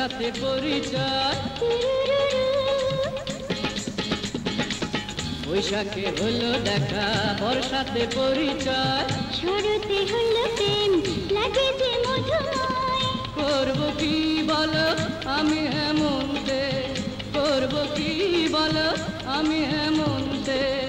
সাথে পরিচয়। বৈশাখে হলো দেখা বর্ষাতে পরিচয়। শুরুতে হলো প্রেম লাগে যে মধুময়। করব কি বলো আমি হেমন্তে। করব কি বলো আমি হেমন্তে।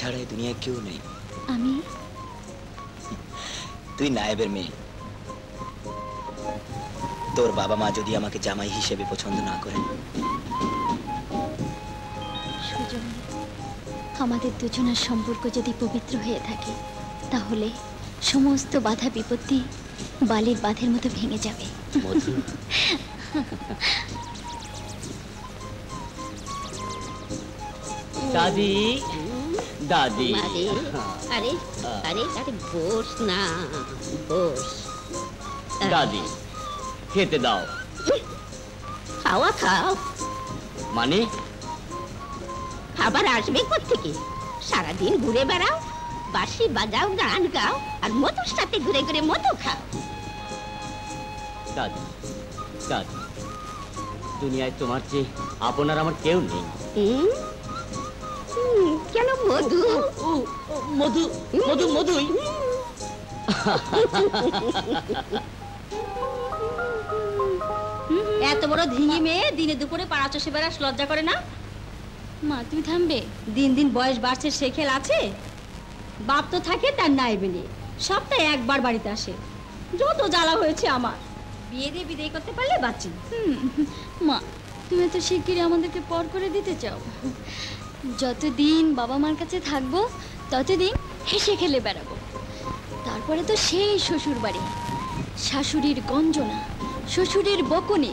ছাড়া এই দুনিয়ায় কেউ নেই। আমি? তুই নায়েবের মেয়ে। তোর বাবা মা যদি আমাকে জামাই হিসেবে পছন্দ না করে। আমাদের দুজনের সম্পর্ক যদি পবিত্র হয়ে থাকে তাহলে সমস্ত বাধা বিপত্তি বালির বাঁধের মতো ভেঙে যাবে। দাদি। দাদি। আরে আরে আরে আরে বস না বস। দাদি খেতে দাও। খাওয়া খাও। মানে? খাবার আসবে থেকে সারাদিন ঘুরে বেড়াও বাঁশি বাজাও গান গাও আর মধুর সাথে ঘুরে ঘুরে মধু খাও। দাদি দাদি দুনিয়ায় তোমার চেয়ে আপনার আমার কেউ নেই। মধু। মধু মধু মধুই। এত বড় ধিঙি মেয়ে দিনে দুপুরে পাড়া চষে বেড়াস লজ্জা করে না? মা তুমি থামবে। দিন দিন বয়স বাড়ছে সে খেল আছে? বাপ তো থাকে তার নাইবে নিয়ে সপ্তাহে একবার বাড়িতে আসে। যত জ্বালা হয়েছে আমার। বিয়ে দিয়ে বিদায় করতে পারলে বাঁচি। হুম, মা তুমি তো শিগগিরই আমাদেরকে পর করে দিতে চাও। যতদিন বাবা মার কাছে থাকব ততদিন হেসে খেলে বেড়াবো। তারপরে তো সেই শ্বশুর বাড়ি শাশুড়ির গঞ্জনা শ্বশুরের বকুনি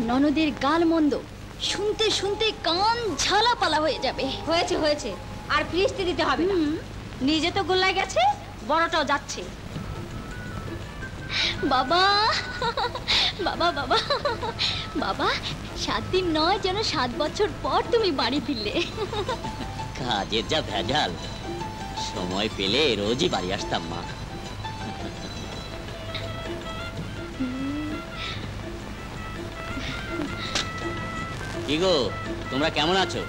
ননদের গালমন্দ শুনতে শুনতে কান ঝালাপালা হয়ে যাবে। হয়েছে হয়েছে। আর ফিরিস্তি দিতে হবে না। নিজে তো গোল্লায় গেছে বড়টাও যাচ্ছে। বাবা বাবা বাবা বাবা, সাত দিন নয় যেন সাত বছর পর তুমি বাড়ি ফিরলে। কাজের যা ভেজাল, সময় পেলে রোজই বাড়ি আসতাম মা। কি গো, তোমরা কেমন আছো?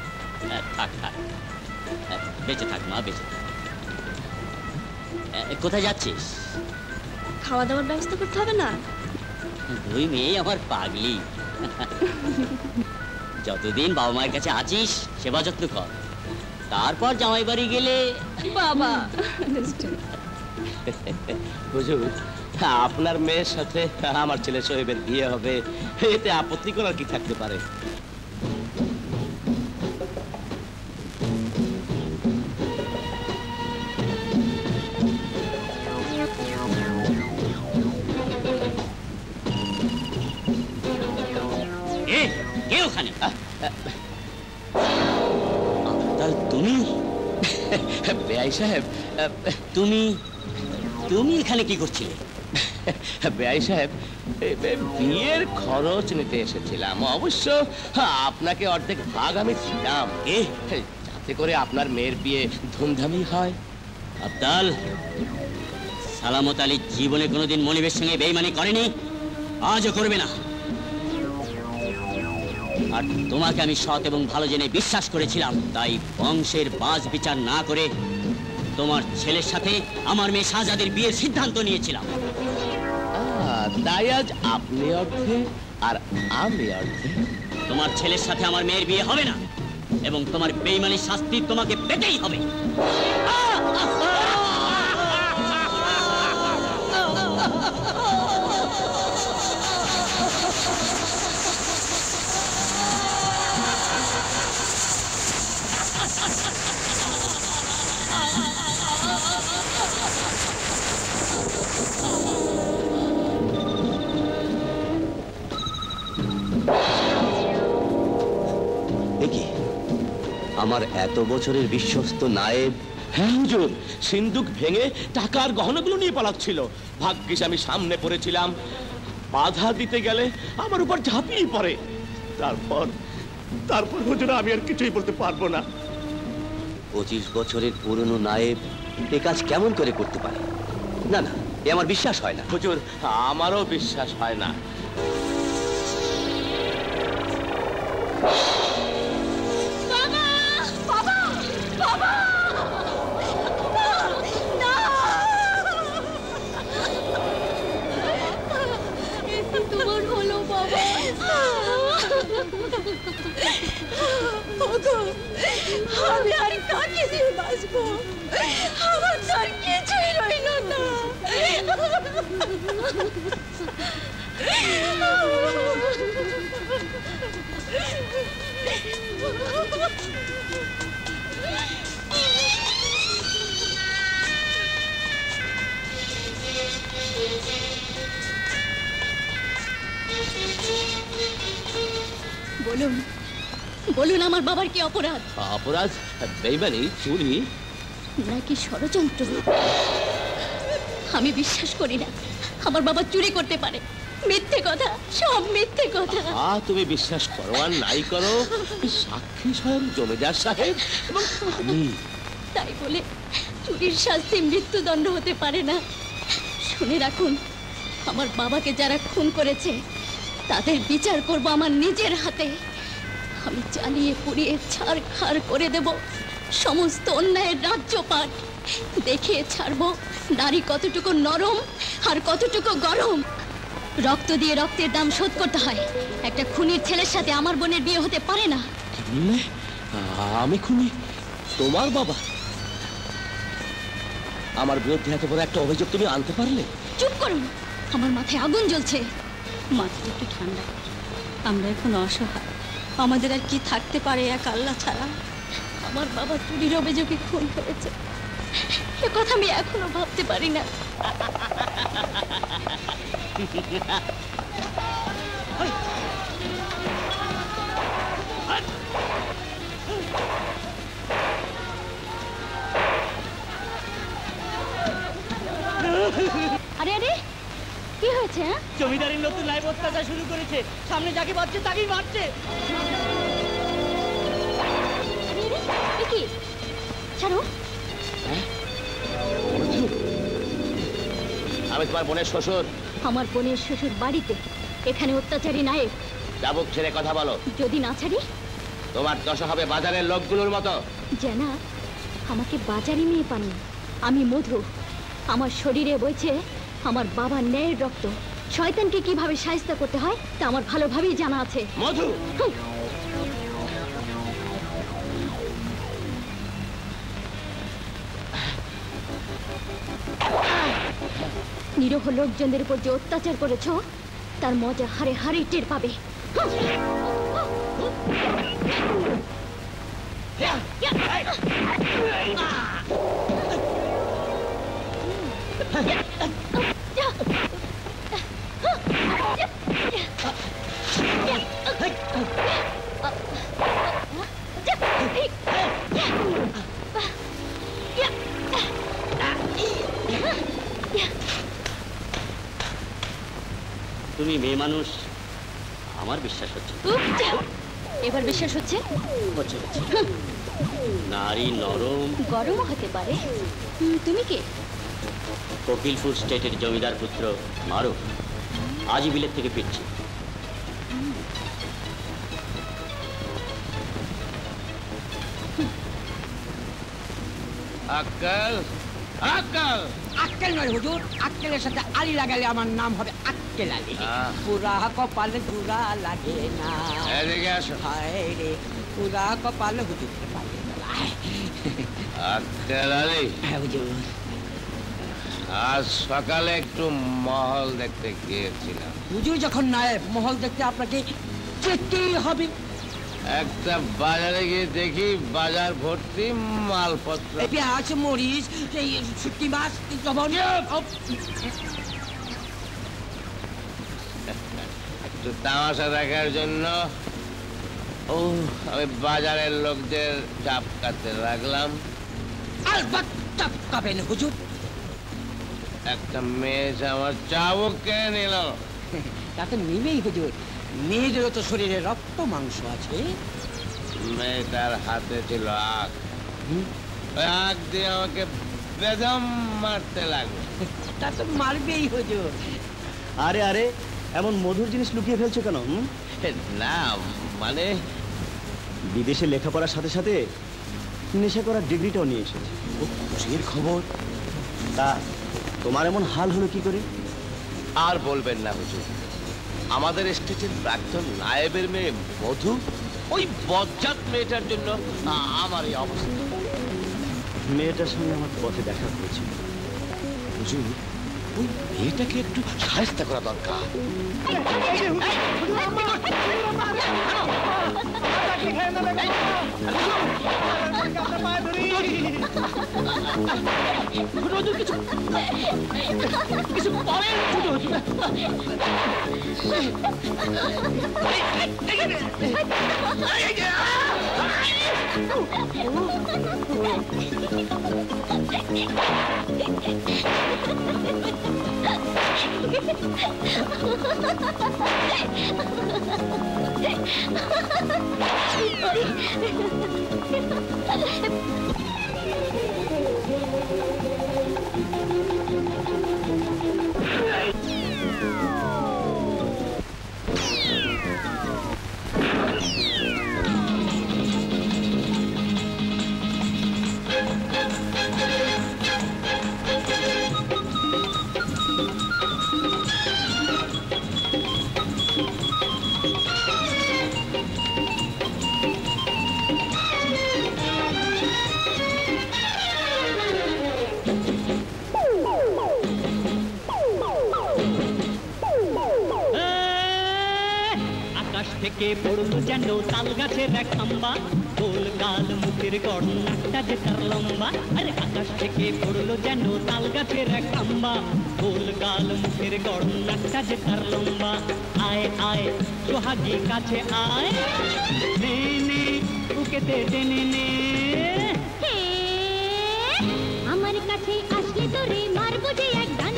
থাক থাক। বেঁচে থাক মা, বেঁচে থাক। কোথায় যাচ্ছিস? খাওয়া দাওয়ার ব্যবস্থা করতে হবে না? দুই মেয়ে আমার পাগলি। যতদিন বাবা মায়ের কাছে আছিস সেবা যত্ন কর। তারপর জামাই বাড়ি গেলে বাবা। হুজুর আপনার মেয়ের সাথে আমার ছেলে সোহেবের বিয়ে হবে এতে আপত্তি করার কি থাকতে পারে? ওখানে আফতাল তুমি? বেআই সাহেব তুমি তুমি এখানে কি করছিলে? বেআই সাহেব বিয়ের খরচ নিতে এসেছিলাম। অবশ্য আপনাকে অর্ধেক ভাগ আমি দিলাম এ যাতে করে আপনার মেয়ের বিয়ে ধুমধামই হয়। আফতাল সালামত আলী জীবনে কোনোদিন মনিবের সঙ্গে বেইমানি করেনি? আজও করবে না। আর তোমাকে আমি সৎ এবং ভালো জেনে বিশ্বাস করেছিলাম তাই বংশের বাজ বিচার না করে তোমার ছেলের সাথে আমার মেয়ে শাহজাদের বিয়ের সিদ্ধান্ত নিয়েছিলাম আহ, তাই আজ আপনি অর্ধে আর আমি অর্ধে তোমার ছেলের সাথে আমার মেয়ের বিয়ে হবে না এবং তোমার বেইমানির শাস্তি তোমাকে পেতেই হবে দেখি আমার এত বছরের বিশ্বস্ত নায়েব। হ্যাঁ হুজুর সিন্দুক ভেঙে টাকার গহনাগুলো নিয়ে পালাচ্ছিল। ভাগ্যিস আমি সামনে পড়েছিলাম। বাধা দিতে গেলে আমার উপর ঝাঁপিয়ে পড়ে। তারপর তারপর হুজুর আমি আর কিছুই বলতে পারব না। পঁচিশ বছরের পুরনো নায়েব এ কাজ কেমন করে করতে পারে? না না এ আমার বিশ্বাস হয় না। হুজুর আমারও বিশ্বাস হয় না। আমি আর কাকে দিয়ে বাঁচবো? আমার তো আর কিছুই রইল না। বলুন বলুন আমার বাবার কি অপরাধ? অপরাধ? বেইমানি? চুরি? নাকি ষড়যন্ত্র? আমি বিশ্বাস করি না আমার বাবা চুরি করতে পারে। মিথ্যে কথা সব মিথ্যে কথা। তুমি বিশ্বাস করো আর নাই করো। সাক্ষী স্বয়ং জমিদার সাহেব এবং আমি। তাই বলে চুরির শাস্তি মৃত্যুদণ্ড হতে পারে না। শুনে রাখুন আমার বাবাকে যারা খুন করেছে তাদের বিচার করব আমার নিজের হাতে। আমি জ্বালিয়ে পুড়িয়ে ছাড় খাড় করে দেব সমস্ত অন্যায়ের রাজ্যপাট। দেখে ছাড়বো নারী কতটুকু নরম আর কতটুকু গরম। রক্ত দিয়ে রক্তের দাম শোধ করতে হয়। একটা খুনির ছেলের সাথে আমার বোনের বিয়ে হতে পারে না। আমি খুনি? তোমার বাবা? আমার বিরুদ্ধে এত বড় একটা অভিযোগ তুমি আনতে পারলে? চুপ করুন। আমার মাথায় আগুন জ্বলছে। মাথাটা একটু ঠান্ডা। আমরা এখন অসহায়। আমাদের আর কি থাকতে পারে এক আল্লাহ ছাড়া? আমার বাবা চুরির অভিযোগে খুন হয়েছে। এ কথা আমি এখনও ভাবতে পারি না। আরে আরে! কি হয়েছে হ্যাঁ? জমিদারের নতুন লাইভ অত্যাচার শুরু করেছে। সামনে যাকে পাচ্ছে তাকেই মারছে। কি? ছাড়ো। আমি তোমার বোনের শ্বশুর। আমার বোনের শ্বশুর বাড়িতে। এখানে অত্যাচারী নায়ক। চাবুক ছেড়ে কথা বলো। যদি না ছাড়ি? তোমার দশা হবে বাজারের লোকগুলোর মতো। জানা আমাকে বাজারে নিয়ে পানি। আমি মধু। আমার শরীরে বইছে আমার বাবার ন্যায়ের রক্ত। শয়তানকে কীভাবে সাহিস্তা করতে হয় তা আমার ভালোভাবেই জানা আছে। মধু! নিরীহ লোকজনদের উপর যে অত্যাচার করেছ তার মজা হারে হারে টের পাবে। তুমি মেয়ে মানুষ আমার বিশ্বাস হচ্ছে। এবার বিশ্বাস হচ্ছে? হচ্ছে হচ্ছে। নারী নরম। গরমও হতে পারে। তুমি কে? কপিলপুর স্টেটের জমিদার পুত্র মারুফ আজই বিলেত থেকে ফিরছি। আক্কেল আক্কেল। আক্কেল নয় হুজুর আক্কেলের সাথে আলী লাগালে আমার নাম হবে আক্কেল আলী। পুরা কপালে জুড়া লাগে না। এদিকে আসো। হায় রে পুরা কপালে হুজুর। পালে আক্কেল আলী। হ্যাঁ হুজুর। আজ সকালে একটু মহল দেখতে গিয়েছিলাম। হুজুর যখন নায়েব মহল দেখতে আপনাকে যেতেই হবে। একটা বাজারে গিয়ে দেখি বাজার ভর্তি মালপত্র। পেঁয়াজ মরিচ এই শুটকি মাছ একটু তামাশা দেখার জন্য। ও আমি বাজারের লোকদের চাপকাতে লাগলাম। আলবাত চাপকাবেন হুজুর। একটা মেয়ে এসে আমার চাবুক কেড়ে নিল। তা তো নেবেই হুজুর। মেয়েদেরও তো শরীরে রক্ত মাংস আছে। মেয়েটার হাতে ছিল আখ। আখ দিয়ে আমাকে বেদম মারতে লাগল। তা তো মারবেই হুজুর। আরে আরে এমন মধুর জিনিস লুকিয়ে ফেলছো কেন? না মানে? বিদেশে লেখাপড়ার সাথে সাথে নেশা করার ডিগ্রিটাও নিয়ে এসেছে। খুশির খবর। তা তোমার এমন হাল হলো কি করে? আর বলবেন না হুজুর। আমাদের স্টেটের প্রাক্তন নায়েবের মেয়ে মধু ওই বজ্জাত মেয়েটার জন্য আমার এই অবস্থা। মেয়েটার সঙ্গে আমার পথে দেখা হয়েছিল। হুজুর ওই মেয়েটাকে একটু সাহায্য করা দরকার কিছু করেন Thank. Ha ha ha ha! আটকে পড়ল যেন তাল গাছের এক খাম্বা গোল গাল মুখের কর্ণাকটা যে তার লম্বা? আরে আকাশ থেকে পড়ল যেন তাল গাছের এক খাম্বা গোল গাল মুখের কর্ণাকটা যে তার লম্বা? আয় আয়, সোহাগী কাছে আয়। নে উকেতে টেনে নে। আমার কাছে আসলে তোরে মারবো যে একদম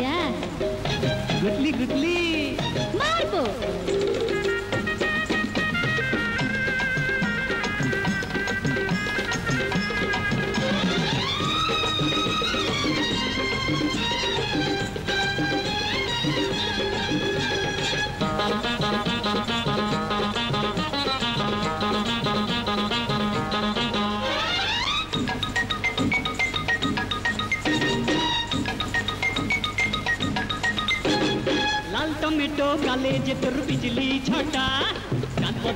आजा गुटली गुटली।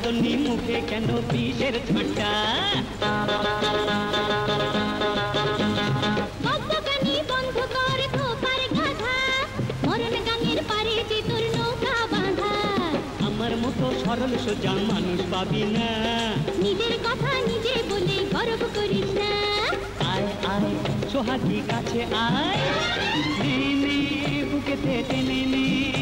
বদলি মুখে কেন বিষের ঝাঁটা আমার মতো সরল সোজা মানুষ পাবি না। নিজের কথা নিজে বলে গর্ব করিস না। আয় আয় সোহাগী কাছে আয়। নে নে বুকেতে টেনে নে।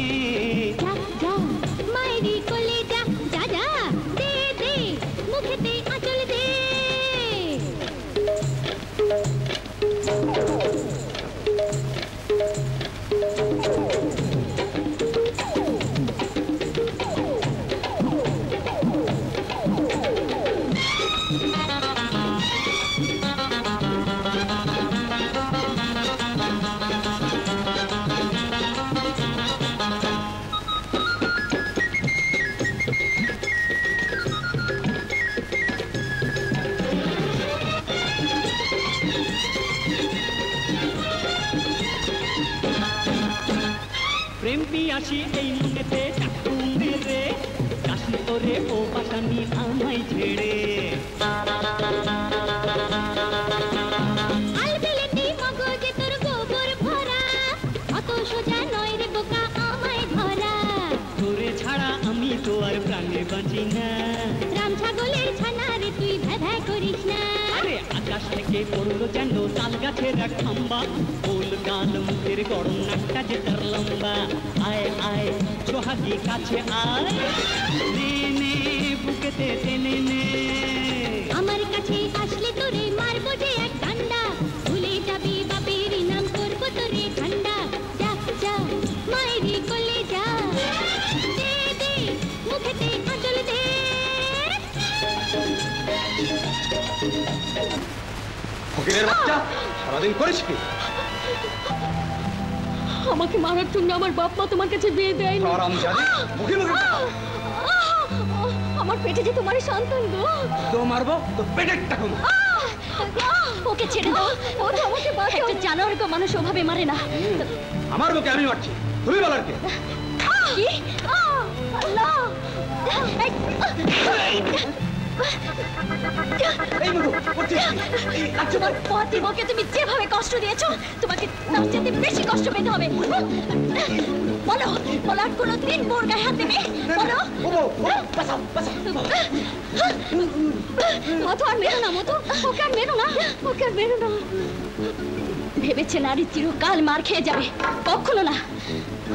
নারী চিরকাল মার খেয়ে যাবে। কখনো না।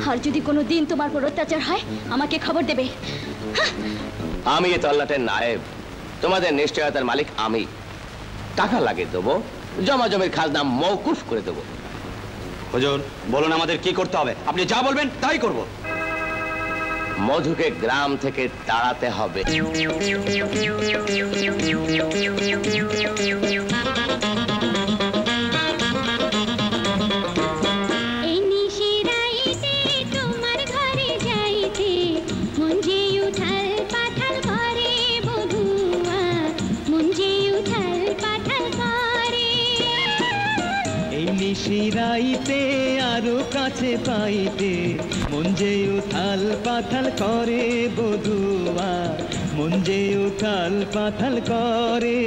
আর যদি কোনো দিন তোমার উপর অত্যাচার হয় আমাকে খবর দেবে। আমি এ তল্লাটের নায়েব। তোমাদের নিশ্চয়তার মালিক আমি। টাকা লাগে দেবো জমা জমির খাজনা মৌকুফ করে দেবো। হুজুর বলুন আমাদের কি করতে হবে? আপনি যা বলবেন তাই করব। মধুকে গ্রাম থেকে তাড়াতে হবে। কাছে পাইতে। মন যে উথাল পাথাল করে বধুয়া মন যে উথাল পাথাল করে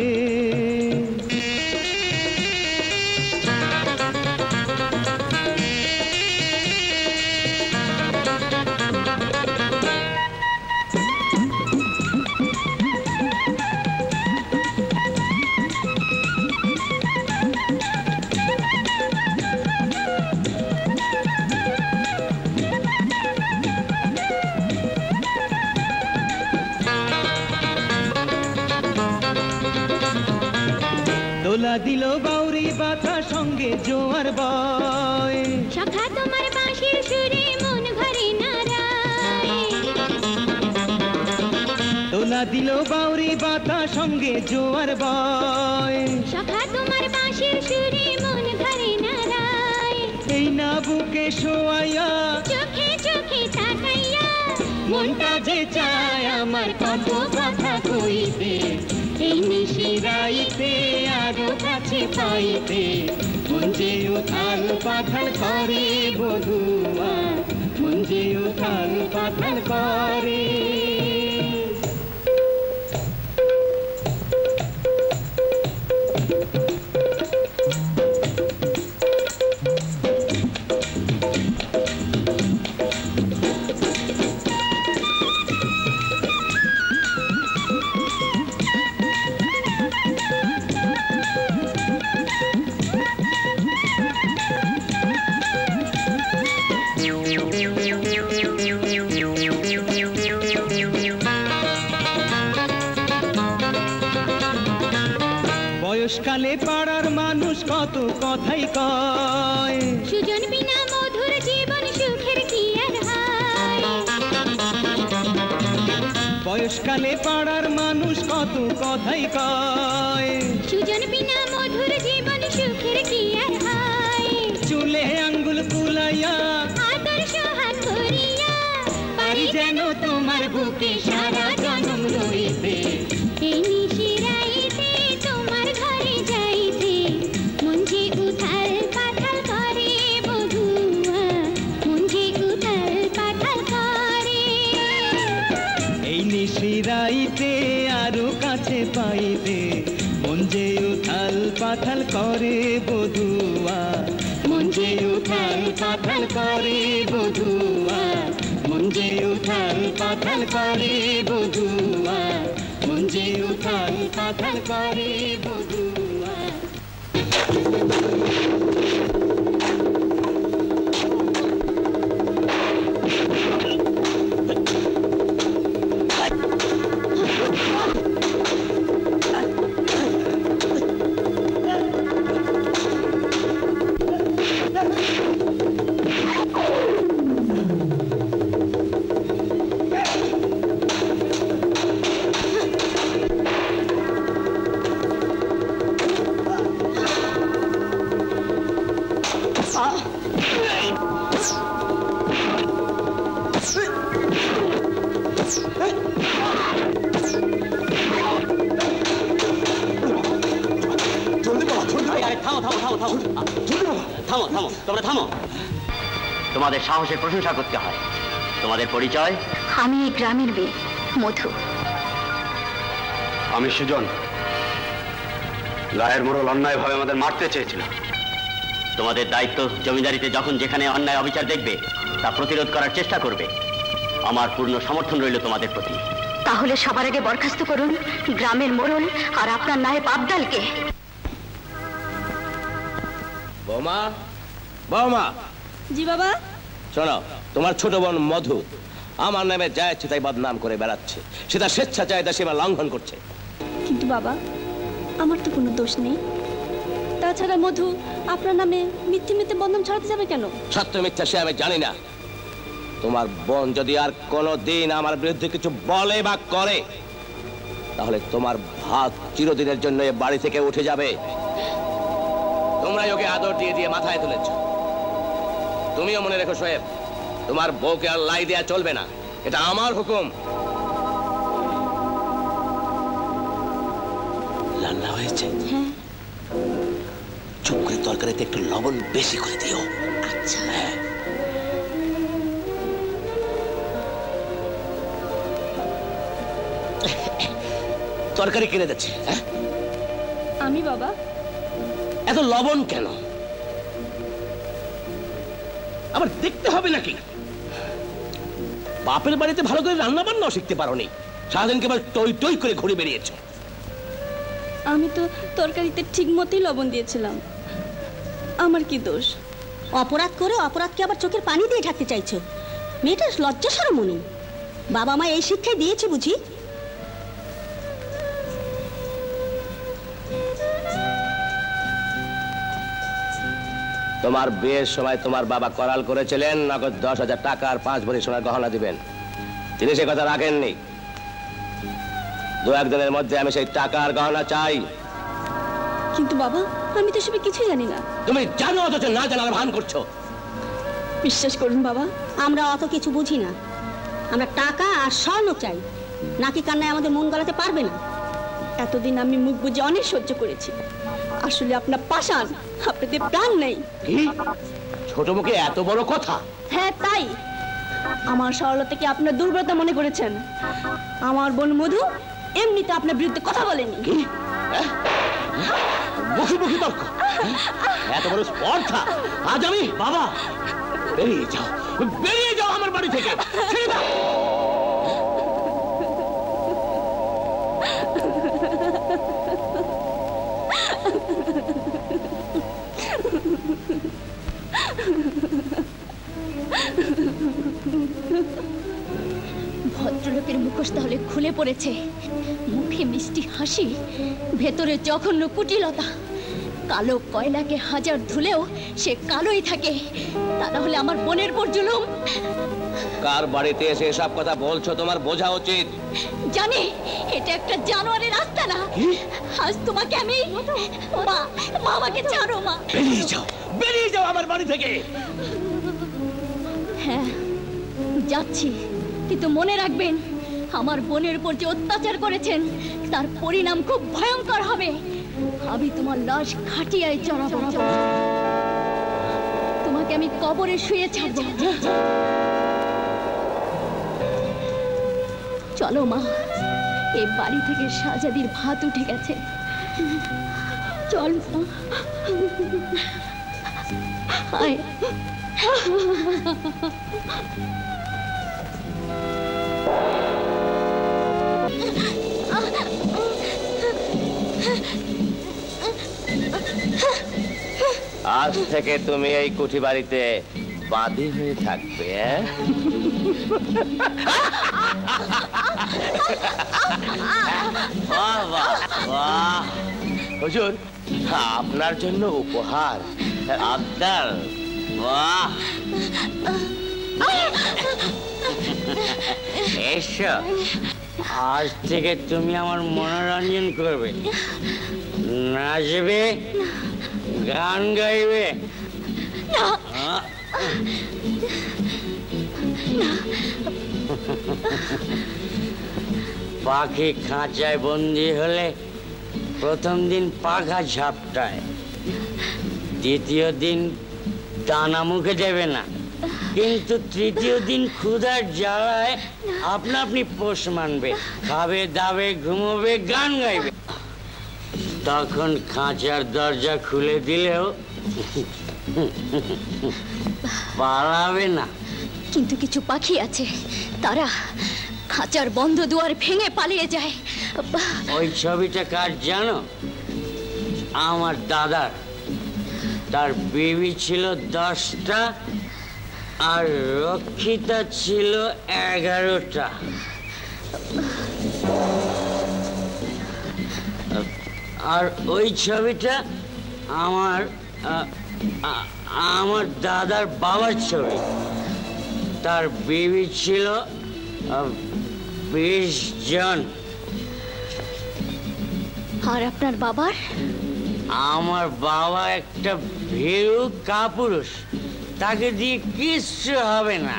সঙ্গে জোয়ার বয়। সখা তোমার বাঁশির সুরে মন ঘরে নারায়। দোলা বাউরি বাতা সঙ্গে জোয়ার বয়। সখা তোমার বাঁশির সুরে মন ঘরে এই না বুকে শোয়াইয়া চোখে চোখে তাকাইয়া মনটা যে চায় আমার কত কথা কইতে। এই নিশিরাইতে আরও কাছে পাইতে মঞ্জে উথাল পাথাল করে বধুয়া মঞ্জে উথাল পাথাল করে। করে বধুয়া। মন যে উথাল পাথাল করে বধুয়া। মন যে উথাল পাথাল করে বধুয়া। মন যে উথাল পাথাল করে বধুয়া। সাহসের প্রশংসা করতে হয়। তোমাদের পরিচয়? আমি এই গ্রামের মেয়ে মধু। আমি সুজন। গায়ের মোড়ল অন্যায়ভাবে আমাদের মারতে চেয়েছিল তোমাদের দায়িত্ব জমিদারিতে যখন যেখানে অন্যায় অবিচার দেখবে তা প্রতিরোধ করার চেষ্টা করবে। আমার পূর্ণ সমর্থন রইল তোমাদের প্রতি। তাহলে সবার আগে বরখাস্ত করুন গ্রামের মোড়ল আর আপনার নায়েব আবদালকে। বৌমা? বৌমা? জি বাবা? শোনো তোমার ছোট বোন মধু আমার নামে যা ইচ্ছে তাই বদনাম করে বেড়াচ্ছে। সেটা স্বেচ্ছাচারিতা সীমা লঙ্ঘন করছে। কিন্তু বাবা আমার তো কোনো দোষ নেই। তাছাড়া মধু আপনার নামে মিথ্যে মিথ্যে বন্ধন ছড়াতে যাবে কেন? সত্য মিথ্যা সে আমি জানি না। তোমার বোন যদি আর কোনো দিন আমার বিরুদ্ধে কিছু বলে বা করে তাহলে তোমার ভাত চিরদিনের জন্য এ বাড়ি থেকে উঠে যাবে। তোমরাই ওকে আদর দিয়ে দিয়ে মাথায় তুলেছ। তুমিও মনে রেখো শোয়েব তোমার বউকে আর লাই দেয়া চলবে না। এটা আমার হুকুম। রান্না হয়েছে? হ্যাঁ। চুপ করে তরকারিতে একটু লবণ বেশি করে দিও। আচ্ছা। তরকারি কিনে যাচ্ছে হ্যাঁ? আমি বাবা। এত লবণ কেন? আবার দেখতে হবে নাকি? বাপের বাড়িতে ভালো করে রান্না বান্নাও শিখতে পারো পারোনি। সারাদিন কেবল টই টই করে ঘুরে বেরিয়েছো আমি তো তরকারিতে ঠিক মতোই লবণ দিয়েছিলাম। আমার কি দোষ? অপরাধ করে অপরাধকে আবার চোখের পানি দিয়ে ঢাকতে চাইছো? মেয়েটার লজ্জা সরম মনে বাবা মা এই শিক্ষাই দিয়েছে বুঝি? তোমার বিয়ের সময় তোমার বাবা করাল করেছিলেন নগদ দশ হাজার টাকা আর পাঁচ ভরি সোনার গহনা দিবেন। তিনি সে কথা রাখেননি। দু একদিনের মধ্যে আমি সেই টাকা আর গহনা চাই। কিন্তু বাবা আমি তো সবে কিছুই জানি না। তুমি জানো অথচ না জানার ভান করছ? বিশ্বাস করুন বাবা আমরা অত কিছু বুঝি না। আমরা টাকা আর স্বর্ণ চাই। নাকি কান্নায় আমাদের মন গলাতে পারবে না? এতদিন আমি মুখ বুঝে অনেক সহ্য করেছি। আসলে আপনার পাশান আপনাদের প্রাণ নেই। ছোট মুখে এত বড় কথা? হ্যাঁ তাই। আমার সরলতাকে আপনার দুর্বলতা মনে করেছেন? আমার বোন মধু এমনিতে আপনার বিরুদ্ধে কথা বলেনি। মুখে মুখে তর্ক। এত বড় স্পর্ধা। আজ আমি বাবা বেরিয়ে যাও। বেরিয়ে যাও আমার বাড়ি থেকে। ছেড়ে দাও। ভদ্রলোকের মুখোশ তাহলে খুলে পড়েছে। মুখে মিষ্টি হাসি ভেতরে জঘন্য কুটিলতা। কালো কয়লাকে হাজার ধুলেও সে কালোই থাকে। তা না হলে আমার বোনের পর জুলুম। কার বাড়িতে এসে এসব কথা বলছো? তোমার বোঝা উচিত। জানি এটা একটা জানোয়ারের রাস্তা না। আজ তোমাকে আমি মা মা আমাকে ছাড়ো মা। বেরিয়ে যাও বেরিয়ে যাও আমার বাড়ি থেকে। হ্যাঁ যাচ্ছি কিন্তু মনে রাখবেন আমার বোনের উপর যে অত্যাচার করেছেন, তার পরিণাম খুব ভয়ঙ্কর হবে। আমি তোমার লাশ খাটিয়ায় চড়াবো। তোমাকে আমি কবরে শুয়ে ছাড়বো। চলো মা, এ বাড়ি থেকে সাজাদির ভাত উঠে গেছে। চল মা। আয়। আজ থেকে তুমি এই কুঠি বাড়িতে বাদী হয়ে থাকবে। হুজুর, আপনার জন্য উপহার, আবদার, বাহ। আজ থেকে তুমি আমার মনোরঞ্জন করবে। নাচবে গান গাইবে? পাখি খাঁচায় বন্দি হলে প্রথম দিন পাখা ঝাপটায় দ্বিতীয় দিন দানা মুখে দেবে না। কিন্তু তৃতীয় দিন ক্ষুধার জ্বালায় আপনা আপনি পোষ মানবে খাবে দাবে ঘুমোবে গান গাইবে। তখন খাঁচার দরজা খুলে দিলেও পালাবে না। কিন্তু কিছু পাখি আছে তারা খাঁচার বন্ধ দুয়ার ভেঙে পালিয়ে যায়। ওই ছবিটা কার জানো? আমার দাদার। তার বেবি ছিল দশটা আর রক্ষিতা ছিল এগারোটা। আর ওই ছবিটা আমার আমার দাদার বাবার ছবি। তার বেবি ছিল বিশ জন। আর আপনার বাবার? আমার বাবা একটা ভীরু কাপুরুষ। তাকে দিয়ে কিচ্ছু হবে না।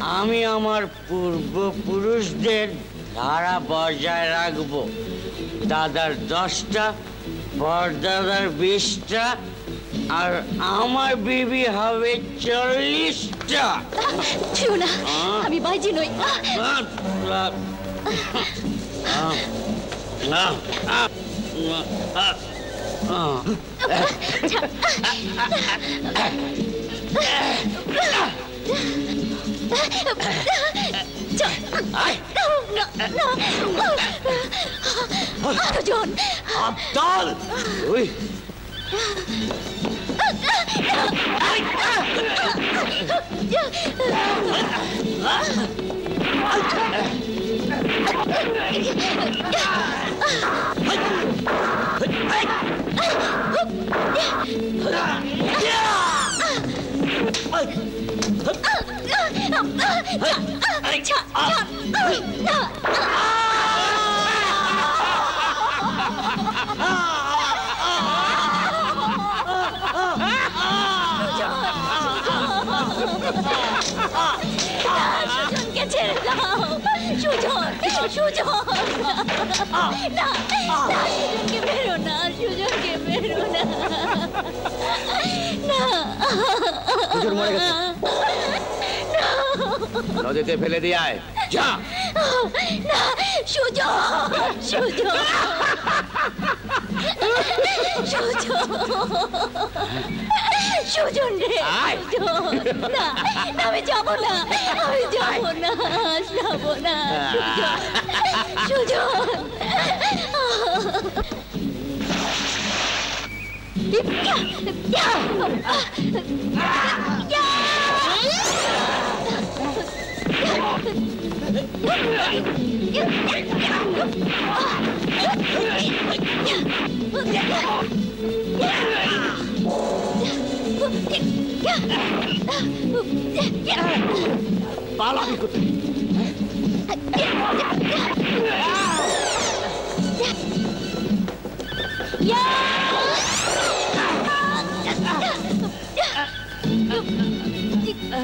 আমি আমার পূর্বপুরুষদের ধারা বজায় রাখব। দাদার দশটা পরদাদার বিশটা আর আমার বিবি হবে চল্লিশটা। না আমি বাইজি নই। John Abdal Ui Yeah! সুজনকে ছেড়ে দাও সুজন সুজন না না সুজনকে বেরো না সুজনকে বেরো না না মরে গেছে। নদীতে ফেলে দিয়ে আয়। যা। না সুজন সুজন সুজন সুজন রে না, আমি যাব না আমি যাব না যাব না সুজন Yeah!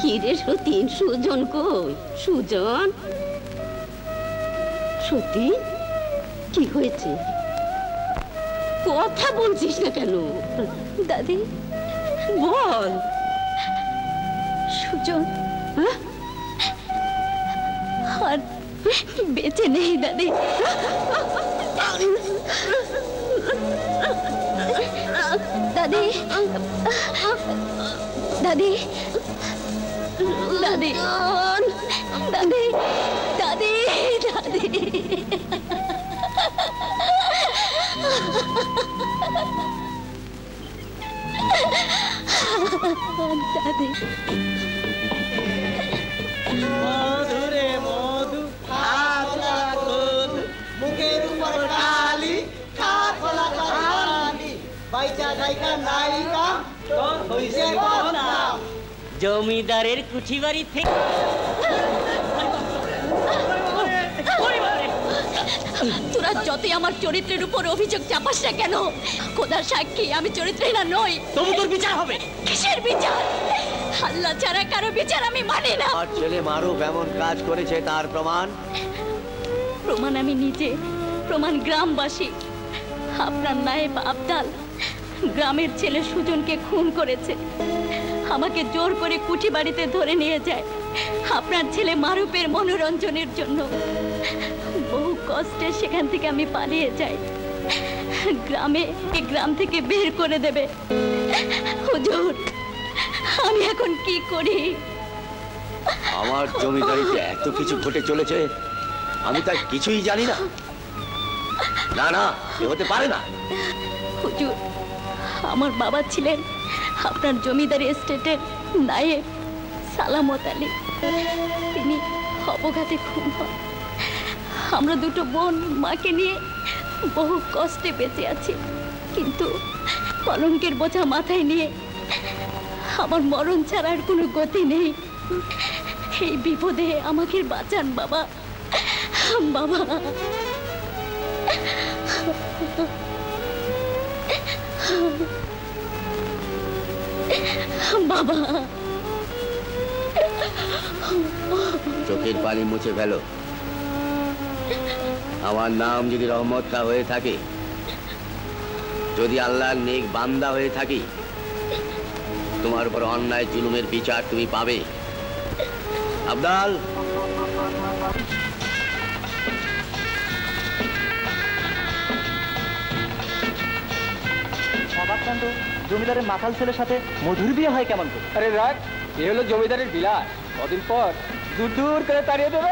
কি রে সতীন সুজন কই? সুজন? সতীন কি হয়েছে? কথা বলছিস না কেন? দাদি, বল। সুজন আর বেঁচে নেই দাদি দাদি দাদি দাদি। দাদি। দাদি দাদি দাদি। মধুরে মধু আচলা কোদ মুখের উপর কালি কাফলা কালি। বাইচা গায়িকা নায়িকা তোর হইছে বদনাম। জমিদারের কুঠি বাড়ি থেকে তোরা যতই আমার চরিত্রের উপর অভিযোগ চাপাস না কেন খোদার সাক্ষী আমি চরিত্রহীন নই। তবু তোর বিচার হবে। কিসের বিচার? হাল্লা ছাড়া কারও বিচার আমি মানি না। আর ছেলে মারুফ এমন কাজ করেছে তার প্রমাণ? প্রমাণ আমি নিজে প্রমাণ গ্রামবাসী। আপনার নায়েব আবদাল গ্রামের ছেলে সুজনকে খুন করেছে। আমাকে জোর করে কুঠি বাড়িতে ধরে নিয়ে যায়। আপনার ছেলে মারুপের মনোরঞ্জনের জন্য। বহু কষ্টে সেখান থেকে আমি পালিয়ে যাই। গ্রামে গ্রাম থেকে বের করে দেবে। হুজুর আমি এখন কি করি? আমার জমিদারিতে এত কিছু ঘটে চলেছে আমি তার কিছুই জানি না। না না এ হতে পারে না। হুজুর আমার বাবা ছিলেন আপনার জমিদারি এস্টেটের নায়েব সালামত আলী। তিনি অবঘাতে খুন হন। আমরা দুটো বোন মাকে নিয়ে বহু কষ্টে বেঁচে আছি। কিন্তু কলঙ্কের বোঝা মাথায় নিয়ে আমার মরণ ছাড়ার কোনো গতি নেই। এই বিপদে আমাকে বাঁচান বাবা। বাবা। বাবা। চোখের পানি মুছে ফেলো। আমার নাম যদি রহমতটা হয়ে থাকে যদি আল্লাহর নেক বান্দা হয়ে থাকি তোমার উপর অন্যায় জুলুমের বিচার তুমি পাবে। আবদাল! অবাক জমিদারের মাথাল ছেলের সাথে মধুর বিয়ে হয় কেমন করে? আরে রাখ এ হলো জমিদারের বিলাস। কদিন পর দূর দূর করে তাড়িয়ে দেবে।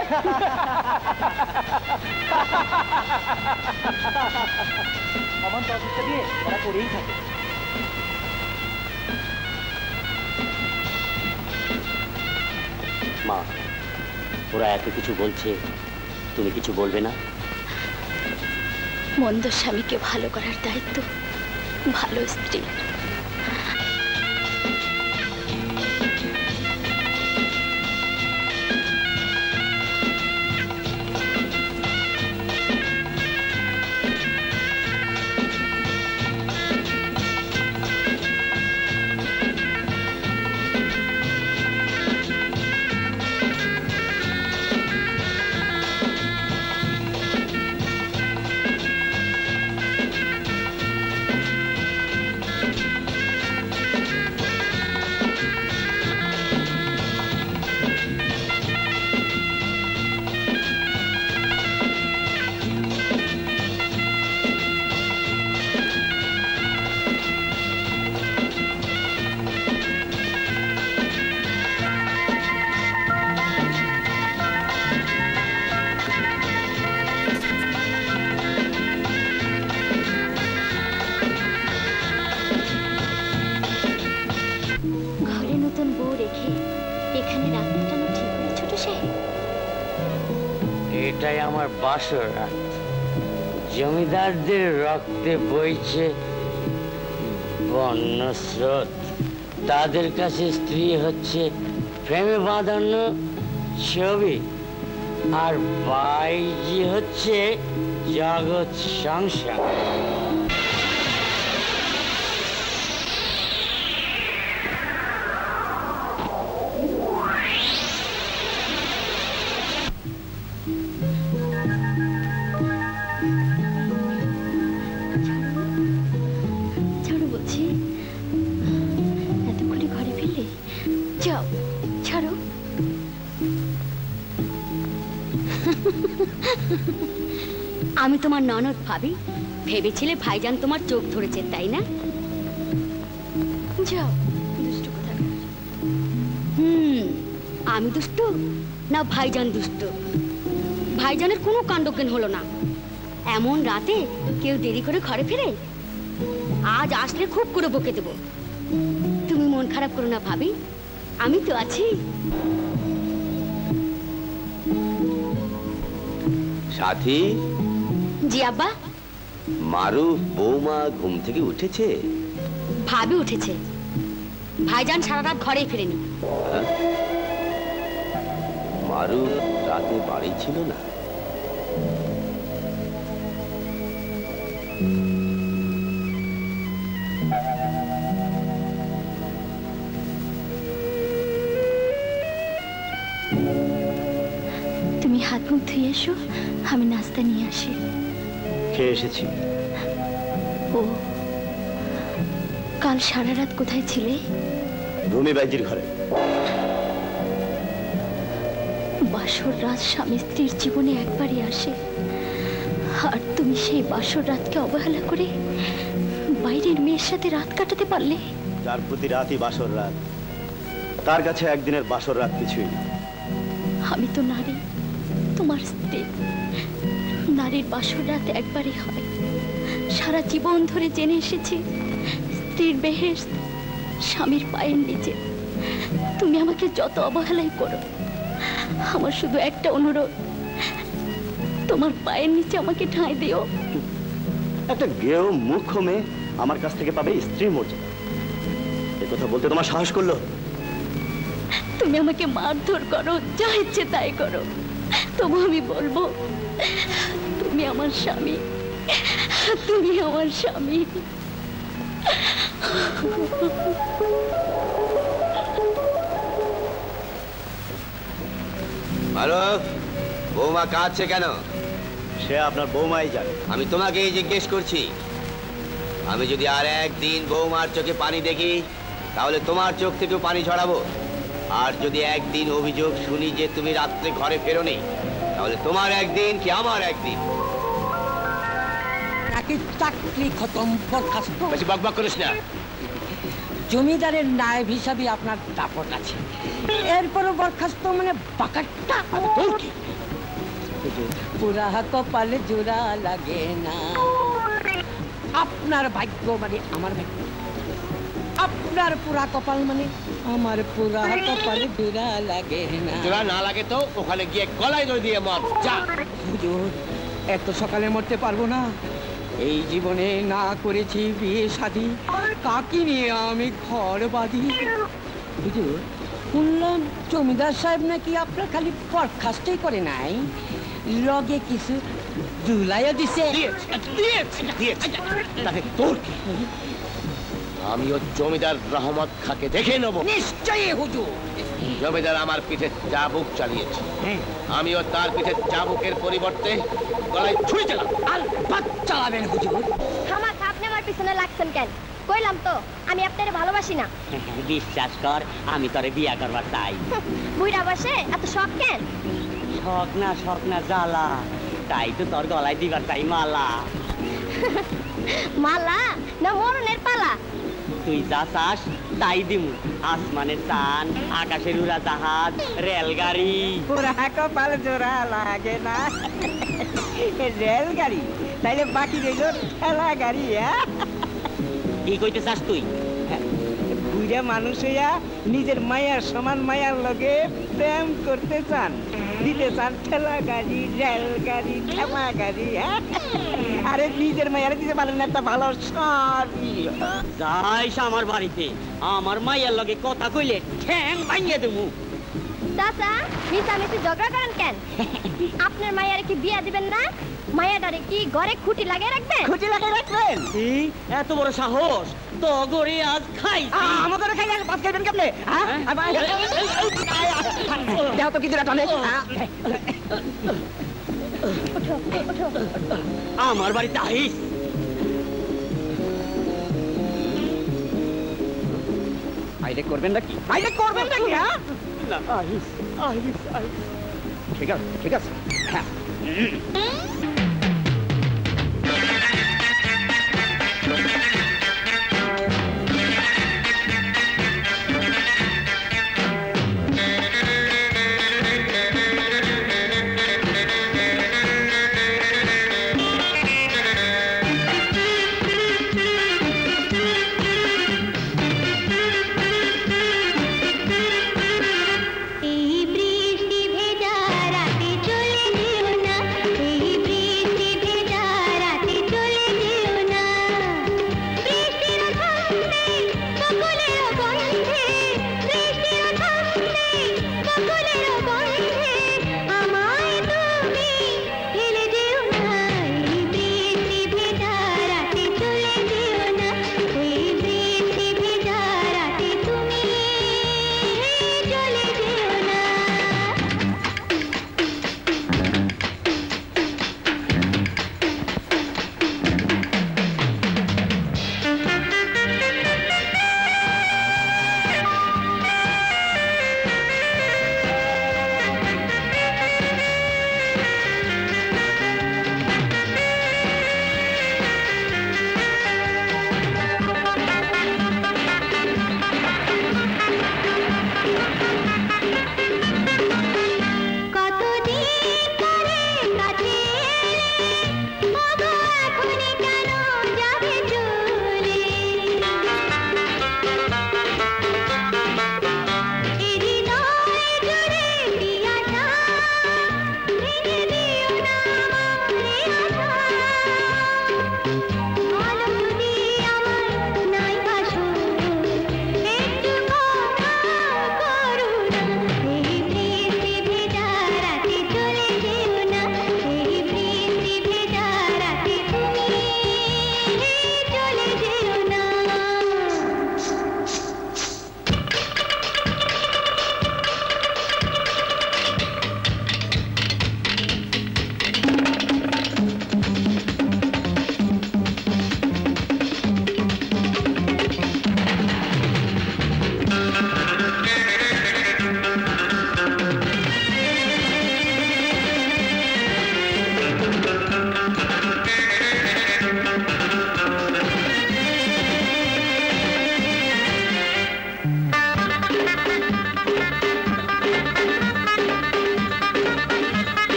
এমন প্রচেষ্টা দিয়ে ওরা করেই থাকে। মা ওরা এত কিছু বলছে তুমি কিছু বলবে না? মন্দ স্বামীকে ভালো করার দায়িত্ব ভালো স্ত্রী রাত। জমিদারদের রক্তে বইছে বন্য স্রোত তাদের কাছে স্ত্রী হচ্ছে প্রেমে বাঁধানো ছবি। আর বাইজি হচ্ছে জগৎ সংসার। ননদ ভাবি, ভেবেছিলে ভাইজান তোমার চোখ ধরেছে, তাই না? যাও হুম, আমি দুষ্ট না ভাইজান দুষ্ট? ভাইজানের কোনো কাণ্ডজ্ঞান হলো না। এমন রাতে কেউ দেরি করে ঘরে ফিরে? আজ আসলে খুব করে বকে দেব। তুমি মন খারাপ করো না ভাবি, আমি তো আছি। সাথী জি আব্বা। মারুফ বৌমা ঘুম থেকে উঠেছে? ভাবি উঠেছে। ভাইজান সারা রাত ঘরেই ফেরেনি। হ্যাঁ? মারুফ রাতে বাড়ি ছিল না? তুমি হাত মুখ ধুয়ে এসো আমি নাস্তা নিয়ে আসি। খেয়ে এসেছি। ও কাল সারা রাত কোথায় ছিলে? রুমি বাইজির ঘরে। বাসর রাত স্বামী স্ত্রীর জীবনে একবারই আসে। আর তুমি সেই বাসর রাতকে অবহেলা করে বাইরের মেয়ের সাথে রাত কাটাতে পারলে? যার প্রতি রাতই বাসর রাত তার কাছে একদিনের বাসর রাত কিছুই আমি তো নারী তোমার নারীর বাসর রাত একবারই হয়। সারা জীবন ধরে জেনে এসেছি স্ত্রীর বেহেস স্বামীর পায়ের নিচে। তুমি আমাকে যত অবহেলাই করো আমার শুধু একটা অনুরোধ তোমার পায়ের নিচে আমাকে ঠাঁই দিও। একটা গেও মুখ্য মেয়ে আমার কাছ থেকে পাবে স্ত্রীর মর্যাদা। এ কথা বলতে তোমার সাহস করল? তুমি আমাকে মারধর করো যা ইচ্ছে তাই করো। তবু আমি বলব তুমি আমার স্বামী তুমি আমার স্বামী বৌমা কাঁদছে কেন? সে আপনার বৌমাই জানে। আমি তোমাকেই জিজ্ঞেস করছি। আমি যদি আর একদিন বৌমার চোখে পানি দেখি তাহলে তোমার চোখ থেকেও পানি ছড়াবো। আর যদি একদিন অভিযোগ শুনি যে তুমি রাত্রে ঘরে ফেরোনি তাহলে তোমার একদিন কি আমার একদিন? নাকি চাকরি খতম বরখাস্ত। বেশি বকবক করিস না। জমিদারের নায়েব হিসাবে আপনার দাপট আছে। এরপরও বরখাস্ত মানে বাকারটা কি? পুরা কপালে জোড়া লাগে না। আপনার ভাগ্য মানে আমার ভাগ্য। আপনার পুরা কপাল মানে আমার পুরা কপালে জোড়া লাগে না। জোড়া না লাগে তো ওখানে গিয়ে গলায় দড়ি দিয়ে মর যা। এত সকালে মরতে পারব না। এই জীবনে না করেছি বিয়ে শাদি কাকি নিয়ে আমি ঘর বাঁধি? শুনলাম জমিদার সাহেব নাকি আপনার খালি বরখাস্তই করে নাই। লগে কিছু দুলাইও দিছে। তোর কি? আমিও জমিদার রহমত খাকে দেখে নেব। নিশ্চয়ই হুজুর। জমিদার আমার পিঠে চাবুক চালিয়েছে। আমিও তার পিঠে চাবুকের পরিবর্তে গলায় ছুরি চালাম আর বাদ চালাবেন হুজুর। আমার আপনি আমার পিছনে লাগছেন কেন? কইলাম তো আমি আপনারে ভালোবাসি না। বিশ্বাস কর আমি তোরে বিয়া করবার চাই। বুইরা বসে এত শখ কেন? শখ না শখ না জ্বালা। তাই তো তোর গলায় দিবার চাই মালা। মালা না মরণের পালা? তুই যা চাস তাই দিমু। আসমানের চান আকাশের উড়া জাহাজ রেলগাড়ি। পুরা কপাল জোড়া লাগে না। রেলগাড়ি? তাইলে বাকি রইল ঠেলা গাড়ি হ্যাঁ? কি কইতে চাস তুই? বুড়া মানুষ হইয়া নিজের মায়ার সমান মায়ার লগে প্রেম করতে চান। দিতে চান ঠেলা গাড়ি রেল গাড়ি ঠেলা গাড়ি হ্যাঁ? আরে নিজের মায়ারে দিতে পারেন না একটা ভালো শাড়ি। যাইস আমার বাড়িতে আমার মাইয়ার লগে কথা কইলে ঠ্যাং ভাঙিয়ে দেবো। চাচা মিশামিশি ঝগড়া করেন কেন? আপনার মায়ের কি বিয়া দিবেন না? মায়াটারে কি ঘরে খুঁটি লাগিয়ে রাখবেন? খুঁটি লাগিয়ে রাখবেন? এত বড় সাহস! তো গড়ে আজ খাই আমাদের খাই ভাত খাইবেন কেমনে দেহ তো কিছু টানে আমার বাড়িতে আইস আইলে করবেন নাকি আইলে করবেন নাকি হ্যাঁ ঠিক আছে ঠিক আছে হ্যাঁ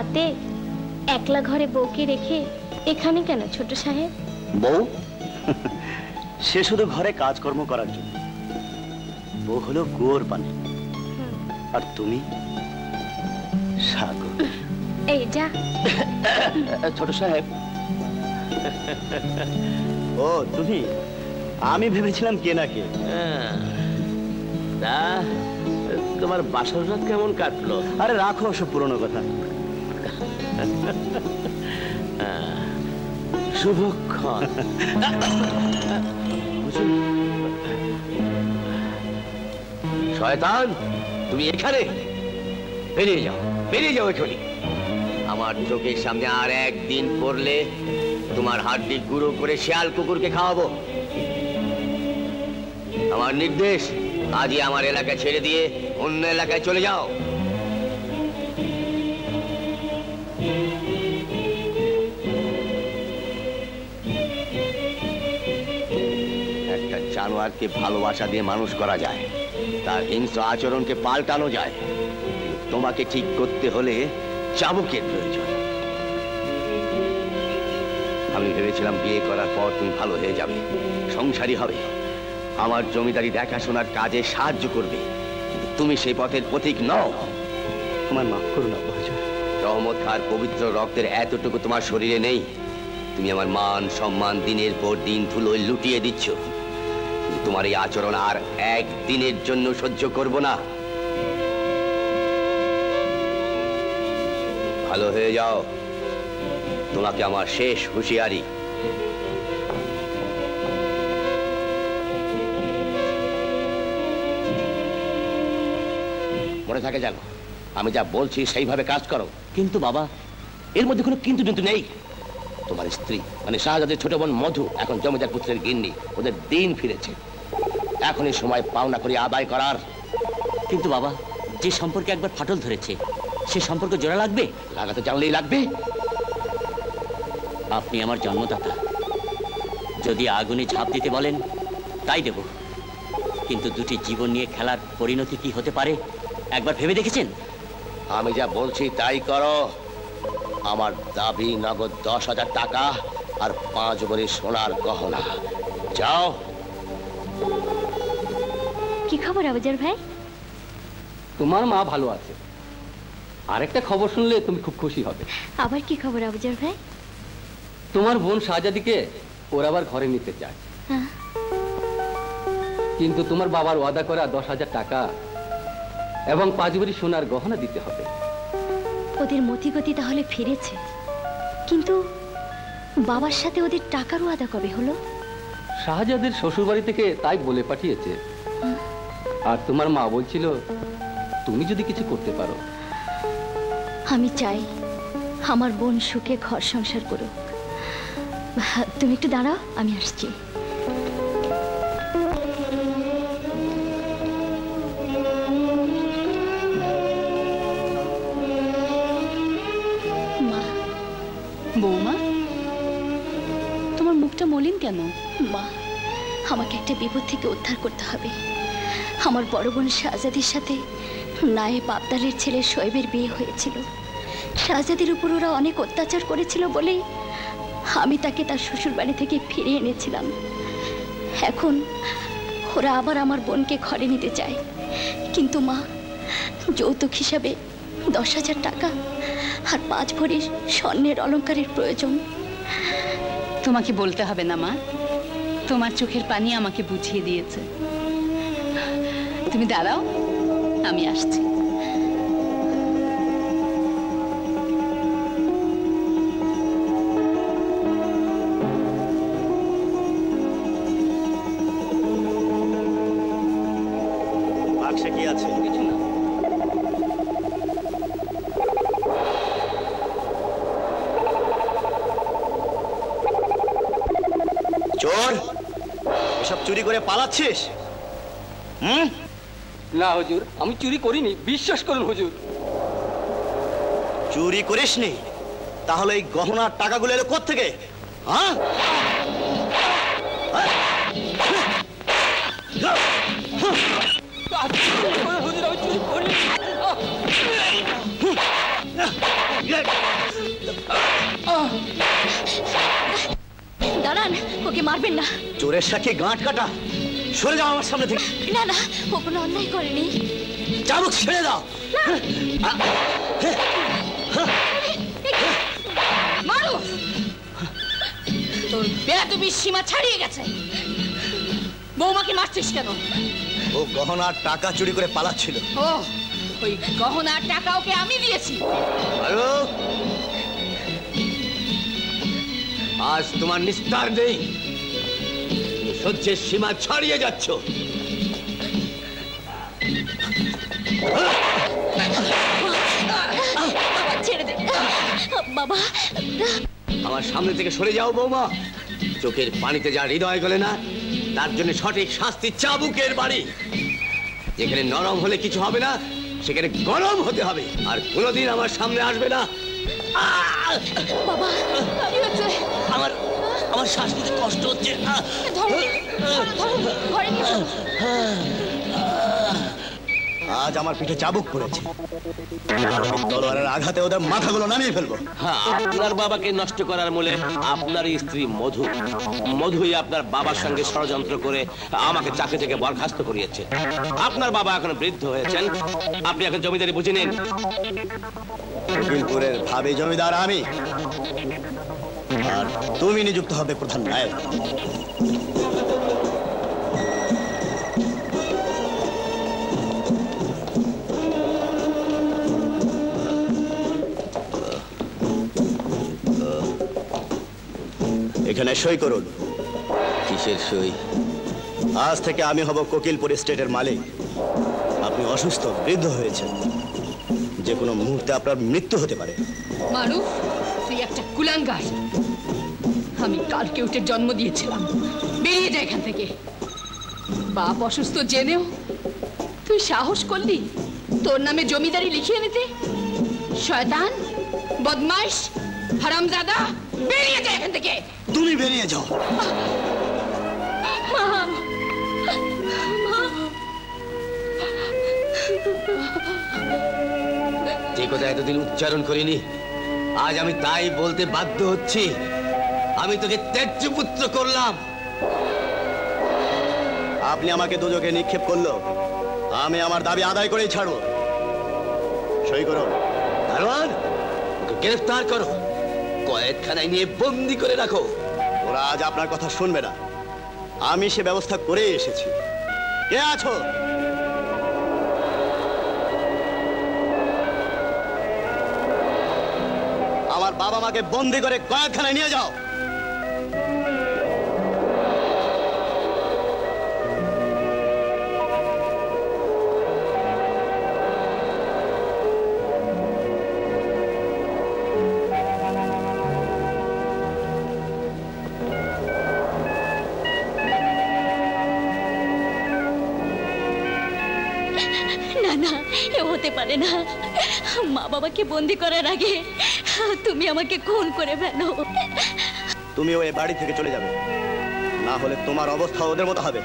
রাতে একলা ঘরে বউকে রেখে এখানে কেন ছোট সাহেব? বউ? সে শুধু ঘরে কাজকর্ম করার জন্য। বউ হলো কুয়োর পানি। আর তুমি? সাগর। এই যা। ছোট সাহেব। ও তুমি? আমি ভেবেছিলাম কে না কে। তোমার বাসর রাত কেমন কাটলো? আরে রাখো সব পুরনো কথা। শুভক্ষণ। শয়তান, তুমি এখানে? বেরিয়ে যাও বেরিয়ে যাও এখনই। আমার চোখের সামনে আর একদিন পড়লে তোমার হাড্ডি গুঁড়ো করে শেয়াল কুকুরকে খাওয়াবো। আমার নির্দেশ, আজই আমার এলাকা ছেড়ে দিয়ে অন্য এলাকায় চলে যাও। জানোয়ারকে ভালোবাসা দিয়ে মানুষ করা যায়। তার হিংস্র আচরণকে পাল্টানো যায়। তোমাকে ঠিক করতে হলে চাবুকের প্রয়োজন। আমি ভেবেছিলাম বিয়ে করার পর তুমি ভালো হয়ে যাবে। সংসারী হবে। আমার জমিদারি দেখাশোনার কাজে সাহায্য করবে। তুমি সেই পথের প্রতীক নও। তোমার মাফ করুন রহমত খার পবিত্র রক্তের এতটুকু তোমার শরীরে নেই। তুমি আমার মান সম্মান দিনের পর দিন ধুলোয় লুটিয়ে দিচ্ছ। তোমার এই আচরণ আর একদিনের জন্য সহ্য করব না। ভালো হয়ে যাও। তোমাকে আমার শেষ হুঁশিয়ারি। মনে থাকে জানো আমি যা বলছি সেইভাবে কাজ করো। কিন্তু বাবা, এর মধ্যে কোনো কিন্তু কিন্তু নেই। তোমার স্ত্রী মানে শাহজাদের ছোট বোন মধু, এখন জমিদার পুত্রের গিন্নি, ওদের দিন ফিরেছে। এখনই সময় পাওনা করে আদায় করার। কিন্তু বাবা যে সম্পর্কে একবার ফাটল ধরেছে সে সম্পর্ক জোড়া লাগবে? লাগাতে জানলেই লাগবে। আপনি আমার জন্মদাতা। যদি আগুনে ঝাঁপ দিতে বলেন তাই দেব। কিন্তু দুটি জীবন নিয়ে খেলার পরিণতি কি হতে পারে একবার ভেবে দেখেছেন? আমি যা বলছি তাই করো। আমার দাবি নগদ দশ হাজার টাকা আর পাঁচ ভরি সোনার গহনা। যাও। খবর আবাজার ভাই? তোমার মা ভালো আছে। আরেকটা খবর শুনলে তুমি খুব খুশি হবে। আবার কি খবর আবাজার ভাই? তোমার বোন শাহজাদিকে ওর আবার ঘরে নিতে চায়। হ্যাঁ। কিন্তু তোমার বাবার ওয়াদা করা দশ হাজার টাকা এবং পাঁচ ভরি সোনার গহনা দিতে হবে। ওদের মতিগতি তাহলে ফিরেছে। কিন্তু বাবার সাথে ওদের টাকার ওয়াদা কবে হলো? শাহজাদের শ্বশুরবাড়ি থেকে তাই বলে পাঠিয়েছে। আর তোমার মা বলছিল তুমি যদি কিছু করতে পারো। আমি চাই আমার বোন সুখে ঘর সংসার করুক। তুমি একটু দাঁড়াও আমি আসছি। মা বৌমা তোমার মুখটা মলিন কেন? মা আমাকে একটা বিপদ থেকে উদ্ধার করতে হবে। আমার বড় বোন শাহজাদির সাথে নায়েব আবদালের ছেলে শোয়েবের বিয়ে হয়েছিল। শাহজাদির উপর ওরা অনেক অত্যাচার করেছিল বলেই আমি তাকে তার শ্বশুর বাড়ি থেকে ফিরিয়ে এনেছিলাম। এখন ওরা আবার আমার বোনকে ঘরে নিতে চায়। কিন্তু মা, যৌতুক হিসাবে দশ হাজার টাকা আর পাঁচ ভরি স্বর্ণের অলংকারের প্রয়োজন। তোমাকে বলতে হবে না মা। তোমার চোখের পানি আমাকে বুঝিয়ে দিয়েছে। তুমি দাঁড়াও আমি আসছি। আছে? কিছু না। চোর এসব চুরি করে পালাচ্ছিস? হুম? না হুজুর। আমি চুরি করিনি বিশ্বাস করুন হুজুর। চুরি করিসনি? তাহলে এই গহনার টাকাগুলো এলো থেকে হ্যাঁ? দাঁড়ান ওকে মারবেন না। চোরের সাথে গাঁট কাটা। সরে যাও আমার সামনে থেকে। না না ও কোনো অন্যায় করেনি। চাবুক ছেড়ে দাও। মারো। তোর বেয়াদবি সীমা ছাড়িয়ে গেছে। বৌমাকে মারছিস কেন? ও গহনার টাকা চুরি করে পালাচ্ছিল। ও ওই গহনার টাকা ওকে আমি দিয়েছি। আরও আজ তোমার নিস্তার নেই। তুমি সহ্যের সীমা ছাড়িয়ে যাচ্ছ। বাবা। আমার সামনে থেকে সরে যাও বৌমা। চোখের পানিতে যা হৃদয় গলে না তার জন্য সঠিক শাস্তি চাবুকের বাড়ি। যেখানে নরম হলে কিছু হবে না সেখানে গরম হতে হবে আর কোনোদিন আমার সামনে আসবে না। বাবা আমার আমার শ্বাস নিতে কষ্ট হচ্ছে। আজ আমার পিঠে চাবুক পড়েছে। তলোয়ারের আঘাতে ওদের মাথাগুলো নামিয়ে ফেলব। হ্যাঁ আপনার বাবাকে নষ্ট করার মূলে আপনার স্ত্রী মধু। মধুই আপনার বাবার সঙ্গে ষড়যন্ত্র করে আমাকে চাকরি থেকে বরখাস্ত করিয়েছে। আপনার বাবা এখন বৃদ্ধ হয়েছেন। আপনি এখন জমিদারি বুঝে নিন। ভাবি জমিদার আমি। আর তুমি নিযুক্ত হবে প্রধান নায়ক। এখানে সই করুন। কিসের সই? আজ থেকে আমি হব কোকিলপুর স্টেটের মালিক। আপনি অসুস্থ বৃদ্ধ হয়েছেন। যে কোনো মুহূর্তে আপনার মৃত্যু হতে পারে। মারুফ কুলাঙ্গার আমি কালকে উঠে জন্ম দিয়েছিলাম। বেরিয়ে যা এখান থেকে। বাপ অসুস্থ জেনেও তুই সাহস করলি? তোর নামে জমিদারি লিখিয়ে নিতে? শয়তান বদমাইশ হারামজাদা বেরিয়ে যা এখান থেকে। তুমি বেরিয়ে যাও। মা যে কথা এতদিন উচ্চারণ করিনি আজ আমি তাই বলতে বাধ্য হচ্ছি। আমি তোকে ত্যায্য পুত্র করলাম। আপনি আমাকে দুজকে নিক্ষেপ করল। আমি আমার দাবি আদায় করেই ছাড়বো। সই করুন দারোয়ান ওকে গ্রেফতার করো। কয়েকখানায় নিয়ে বন্দি করে রাখো। ওরা আজ আপনার কথা শুনবে না। আমি সে ব্যবস্থা করে এসেছি। কে আছো? বাবা মাকে বন্দি করে কয়েকখানায় নিয়ে যাও। না না, এ হতে পারে না। মা বাবাকে বন্দি করার আগে তুমি আমাকে খুন করে ফেলো। তুমি ওই বাড়ি থেকে চলে যাবে। না হলে তোমার অবস্থা ওদের মতো হবে।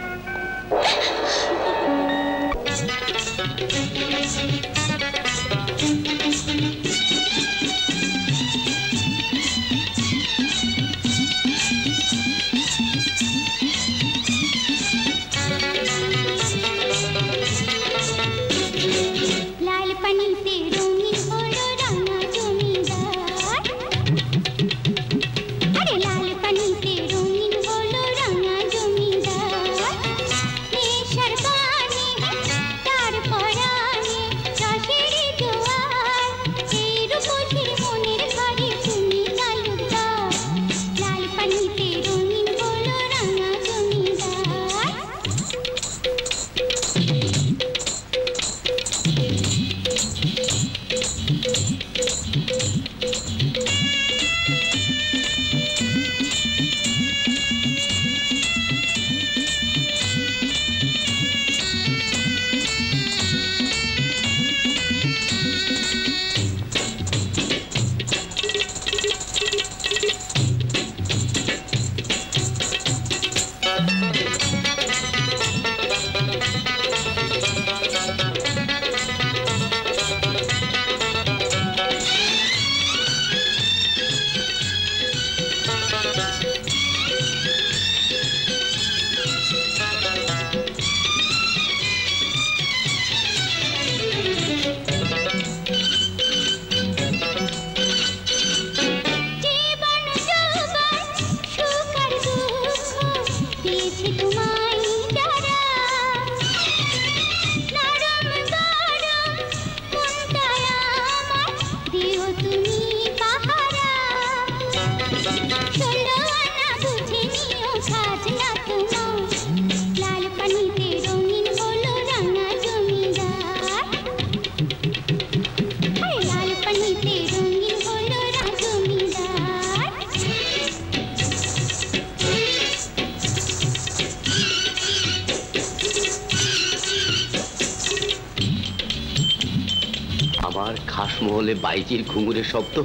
বাইজির ঘুঙুরের শব্দ?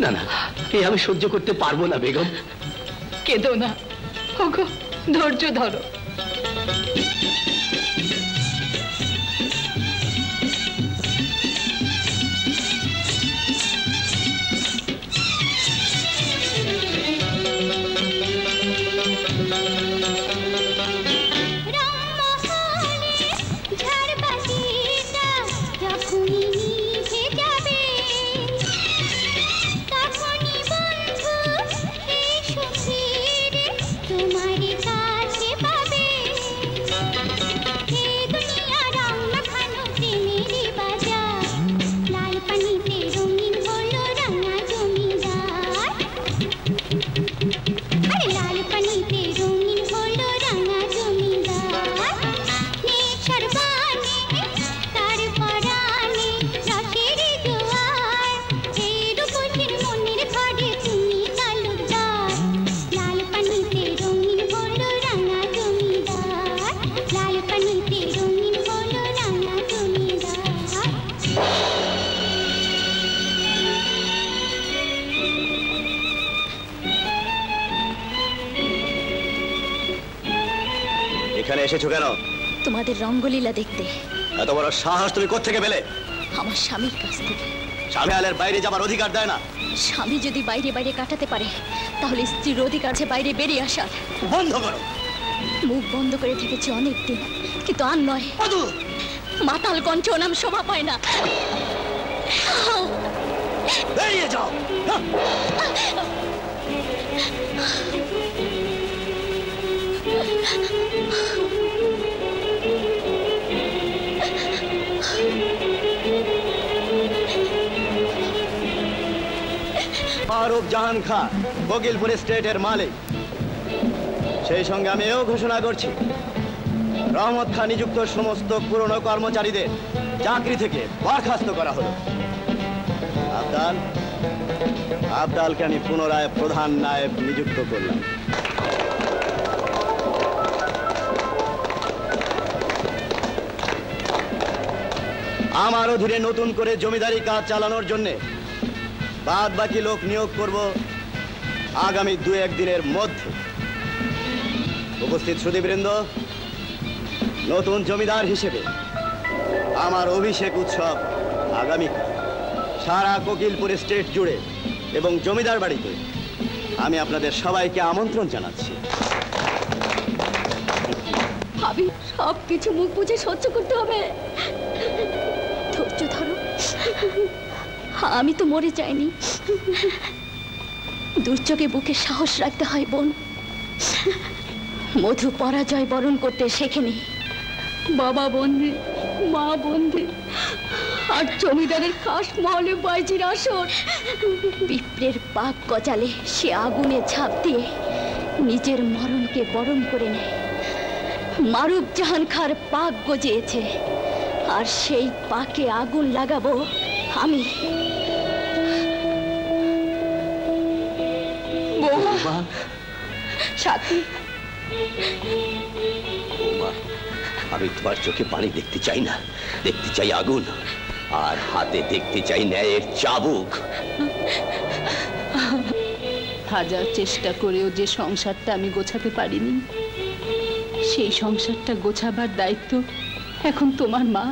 না না, এ আমি সহ্য করতে পারব না, বেগম। কেঁদো না। ধৈর্য ধরো। সাহস তুমি কোত্থেকে পেলে? আমার স্বামীর কাছ থেকে। স্বামী আলের বাইরে যাবার অধিকার দেয় না। স্বামী যদি বাইরে বাইরে কাটাতে পারে তাহলে স্ত্রীর অধিকার আছে বাইরে বেরিয়ে আসার। বন্ধ করো। মুখ বন্ধ করে থেকেছি অনেক দিন কিন্তু আর নয়। মাতাল কণ্ঠ নাম শোভা পায় না। বেরিয়ে যাও। মারুফ জাহান খান বকিলপুর স্টেটের মালিক। সেই সঙ্গে আমি এও ঘোষণা করছি, রহমত খান নিযুক্ত সমস্ত পুরনো কর্মচারীদের চাকরি থেকে বরখাস্ত করা হলো। আবদাল, আবদালকে আমি পুনরায় প্রধান নায়েব নিযুক্ত করলাম। আমার অধীনে নতুন করে জমিদারি কাজ চালানোর জন্যে বাদ বাকি লোক নিয়োগ করব আগামী দু এক দিনের মধ্যে। উপস্থিত শ্রুতিবৃন্দ নতুন জমিদার হিসেবে আমার অভিষেক উৎসব আগামীকাল সারা কোকিলপুর স্টেট জুড়ে এবং জমিদার বাড়িতে আমি আপনাদের সবাইকে আমন্ত্রণ জানাচ্ছি। ভাবি সব কিছু মুখ বুঝে সহ্য করতে হবে। ধৈর্য ধরো। আমি তো মরে যাইনি। দুর্যোগে বুকে সাহস রাখতে হয়, বোন। মধু পরাজয় বরণ করতে শেখেনি বাবা বন্দি মা বন্দি আর জমিদারের খাস মহলে বাইজির আসর। পিঁপড়ের পাক গজালে সে আগুনে ঝাঁপ দিয়ে নিজের মরণকে বরণ করে নেয়। মারুফ জাহান খার পাক গজিয়েছে, আর সেই পাকে আগুন লাগাবো আমি। বৌমা সাথী। বৌমা আমি তোমার চোখে পানি দেখতে চাই না দেখতে চাই আগুন আর হাতে দেখতে চাই ন্যায়ের চাবুক। হাজার চেষ্টা করেও যে সংসারটা আমি গোছাতে পারিনি সেই সংসারটা গোছাবার দায়িত্ব এখন তোমার মা।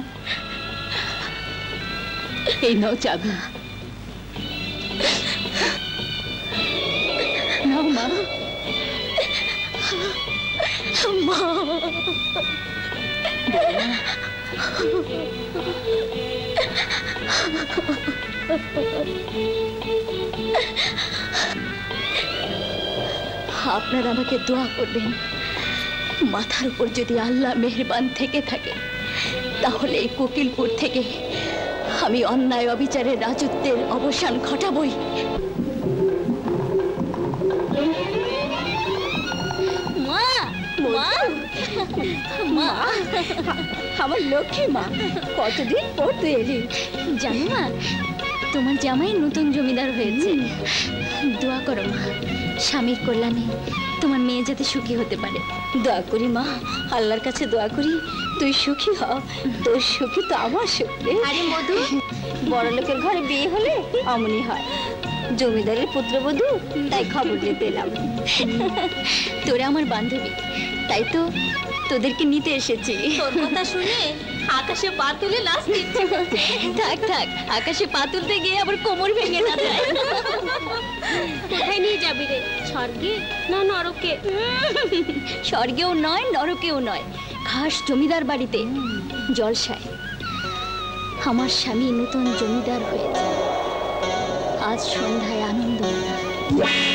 এই নাও চাবি। মা আপনারা আমাকে দোয়া করবেন। মাথার উপর যদি আল্লাহ মেহরবান থেকে থাকে, তাহলে এই কোকিলপুর থেকে আমি অন্যায় অবিচারের রাজত্বের অবসান ঘটাবই। মা। আমার লক্ষ্মী মা কতদিন পর তুই এলি? জানো মা তোমার জামাই নতুন জমিদার হয়েছে। দোয়া করো মা স্বামীর কল্যাণে তোমার মেয়ে যাতে সুখী হতে পারে। দোয়া করি মা আল্লাহর কাছে দোয়া করি তুই সুখী হ। তোর সুখী তো আমার সুখী আরে মধু বড় লোকের ঘরে বিয়ে হলে অমনি হয়। জমিদারের পুত্রবধূ তাই খবর দিতে এলাম। তোরা আমার বান্ধবী তাই তো তোদেরকে নিতে এসেছি। কথা শুনে আকাশে পা তুলে থাক থাক আকাশে পা তুলতে গিয়ে আবার কোমর ভেঙে না যায়। কোথায় নিয়ে যাবি রে? স্বর্গে না নরকে? স্বর্গেও নয় নরকেও নয়। খাস জমিদার বাড়িতে জলসায়। আমার স্বামী নতুন জমিদার হয়েছে। আজ সন্ধ্যায় আনন্দ জলসা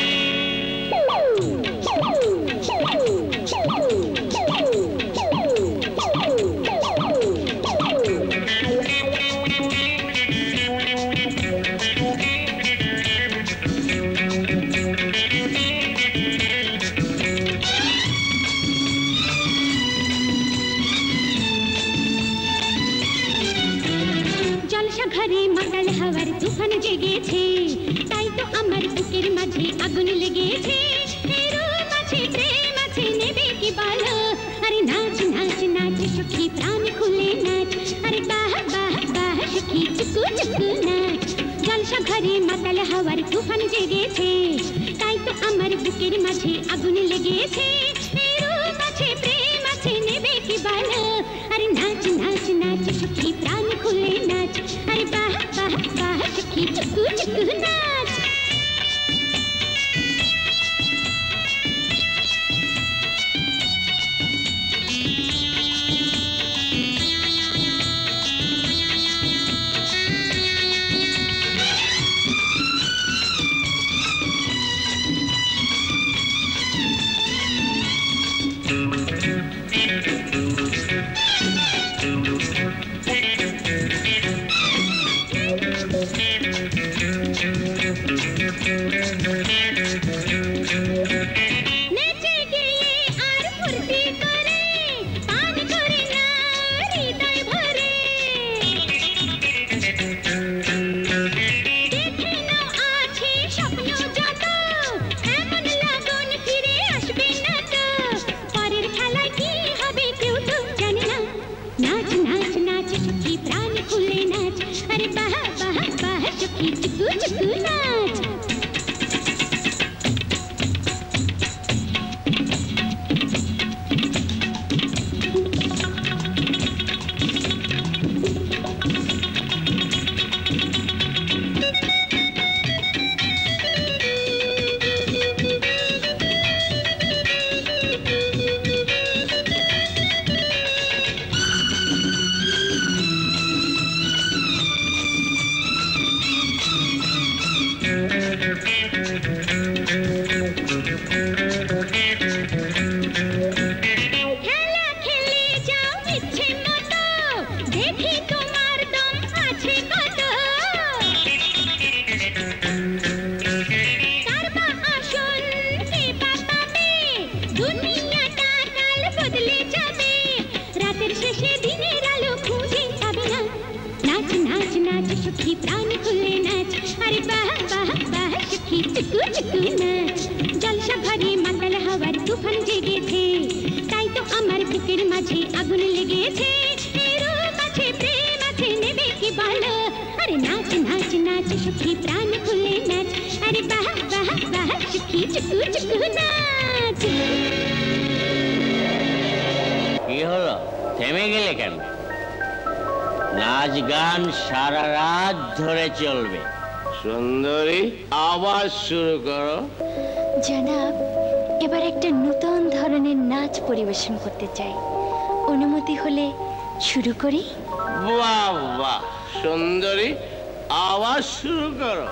জলসা ঘরে মাতাল হাওয়ার তুফান জেগেছে তাই তো আমার বুকের মাঝে আগুন লেগেছে এরও মাঝে প্রেম আছে নেবে কি বলো আরে নাচ নাচ নাচ সখী প্রাণ খুলে নাচ আরে বাহ বাহ বাহ সখী চুকু চুকু নাচ নেচে আবার শুরু করো। জনাব এবার একটা নতুন ধরনের নাচ পরিবেশন করতে চাই। অনুমতি হলে শুরু করি। বাহ বাহ সুন্দরী আওয়াজ শুরু করো।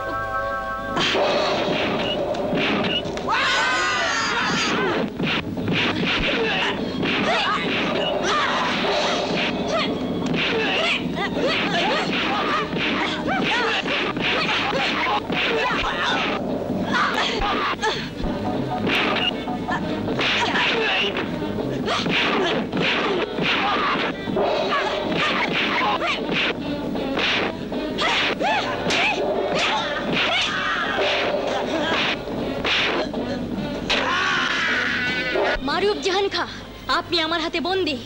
আপনি আমার হাতে বন্দি।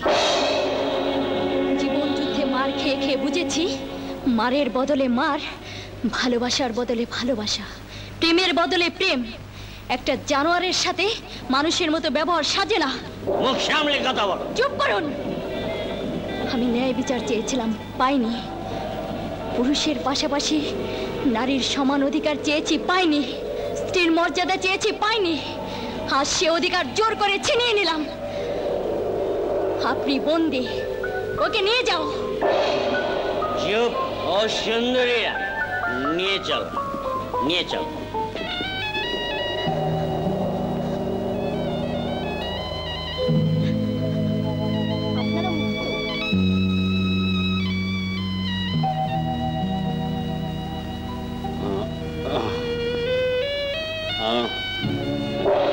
জীবন যুদ্ধে মার খেয়ে খেয়ে বুঝেছি মারের বদলে মার ভালোবাসার বদলে ভালোবাসা প্রেমের বদলে প্রেম। একটা জানোয়ারের সাথে মানুষের মতো ব্যবহার সাজে না। মুখ সামলে কথা বলো। চুপ করুন। আমি ন্যায় বিচার চেয়েছিলাম পাইনি। পুরুষের পাশাপাশি নারীর সমান অধিকার চেয়েছি পাইনি। স্ত্রীর মর্যাদা চেয়েছি পাইনি। আজ সে অধিকার জোর করে ছিনিয়ে নিলাম। আপনি বন্দি। ওকে নিয়ে যাও। চুপ ও সুন্দরীরা নিয়ে চল নিয়ে চল।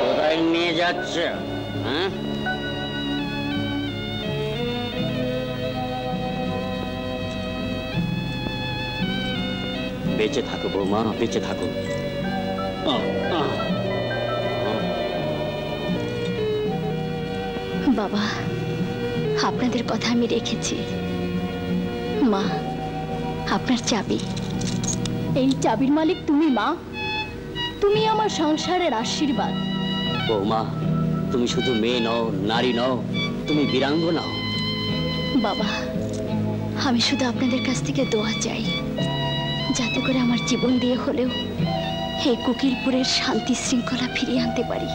কোথায় নিয়ে যাচ্ছ? থাকো বৌমা। বেঁচে থাকো। বাবা আপনাদের কথা আমি রেখেছি। মা আপনার চাবি। এই চাবির মালিক তুমি মা। তুমি আমার সংসারের আশীর্বাদ। বৌমা তুমি শুধু মেয়ে নও নারী নও তুমি বীরাঙ্গ নও। বাবা আমি শুধু আপনাদের কাছ থেকে দোয়া চাই। যাতে করে আমার জীবন দিয়ে হলেও এই কুকিরপুরের শান্তি শৃঙ্খলা ফিরিয়ে আনতে পারি।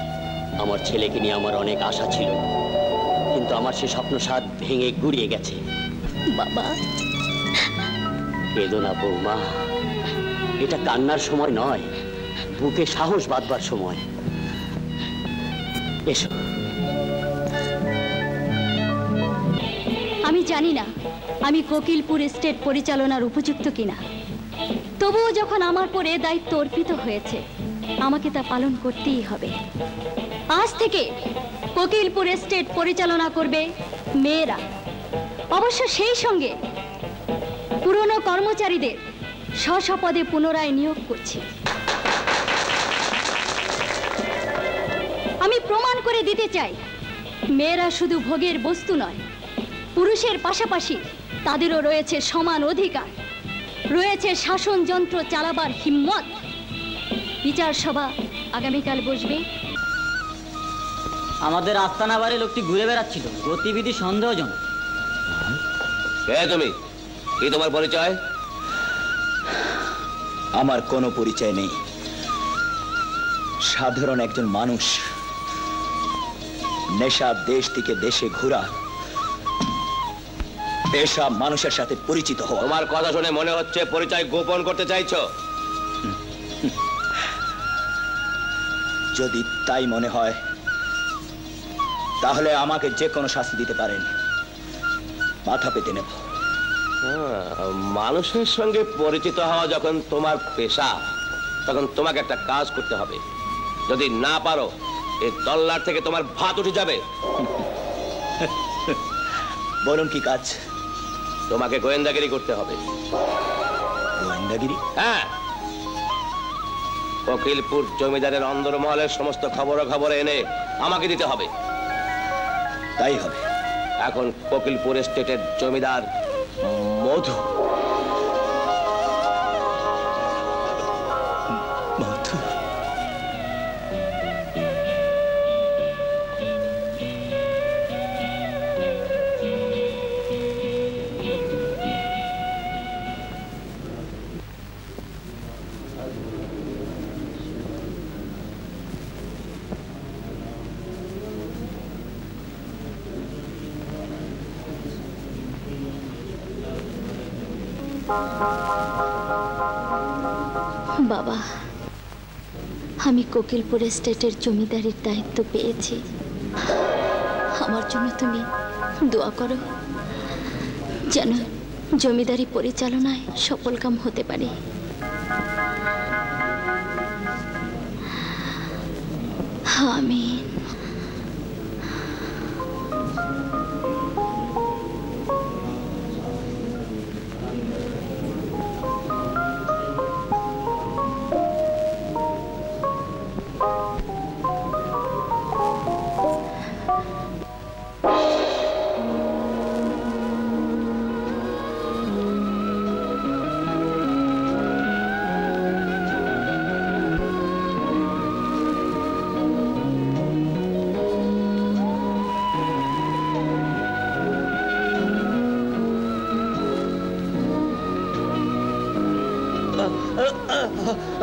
আমার ছেলেকে নিয়ে আমার অনেক আশা ছিল কিন্তু আমার সে স্বপ্ন সাত ভেঙে গুড়িয়ে গেছে। বাবা। কেঁদো না বৌমা এটা কান্নার সময় নয় বুকে সাহস বাঁধবার সময়। এসো। আমি জানি না আমি কোকিলপুর স্টেট পরিচালনার উপযুক্ত কিনা। তবুও যখন আমার পরে দায়িত্ব অর্পিত হয়েছে, আমাকে তা পালন করতেই হবে। আজ থেকে কোকিলপুর স্টেট পরিচালনা করবে মেয়েরা। অবশ্য সেই সঙ্গে পুরনো কর্মচারীদের স্বস্বপদে পুনরায় নিয়োগ করছি। আমি প্রমাণ করে দিতে চাই, মেয়েরা শুধু ভোগের বস্তু নয়, পুরুষের পাশাপাশি তাদেরও রয়েছে সমান অধিকার। রয়েছে শাসন যন্ত্র চালাবার হিম্মত। বিচার সভা আগামীকাল বসবে। আমাদের আস্তানা বাড়ি লোকটি ঘুরে বেড়াচ্ছিল। গতিবিধি সন্দেহজনক। কে তুমি। কি তোমার পরিচয়? আমার কোনো পরিচয় নেই। সাধারণ একজন মানুষ। নেশা দেশ থেকে দেশে ঘোরা। পেশা মানুষের সাথে পরিচিত হওয়া তোমার কথা শুনে মনে হচ্ছে পরিচয় গোপন করতে চাইছো। যদি তাই মনে হয় তাহলে আমাকে যে কোনো শাস্তি দিতে পারেন। মাথা পেতে নেব। মানুষের সঙ্গে পরিচিত হওয়া যখন তোমার পেশা তখন তোমাকে একটা কাজ করতে হবে। যদি না পারো এই তল্লার থেকে তোমার ভাত উঠে যাবে। বলুন কি কাজ? তোমাকে গোয়েন্দাগিরি করতে হবে। গোয়েন্দাগিরি? হ্যাঁ। ককিলপুর জমিদারের অন্দরমহলের সমস্ত খবর খবর এনে আমাকে দিতে হবে। তাই হবে। এখন ককিলপুর স্টেটের জমিদার মধু মধু। কোকিলপুর স্টেটের জমিদারির দায়িত্ব পেয়েছি। আমার জন্য তুমি দোয়া করো যেন জমিদারি পরিচালনায় সফলকাম হতে পারে। আমিন।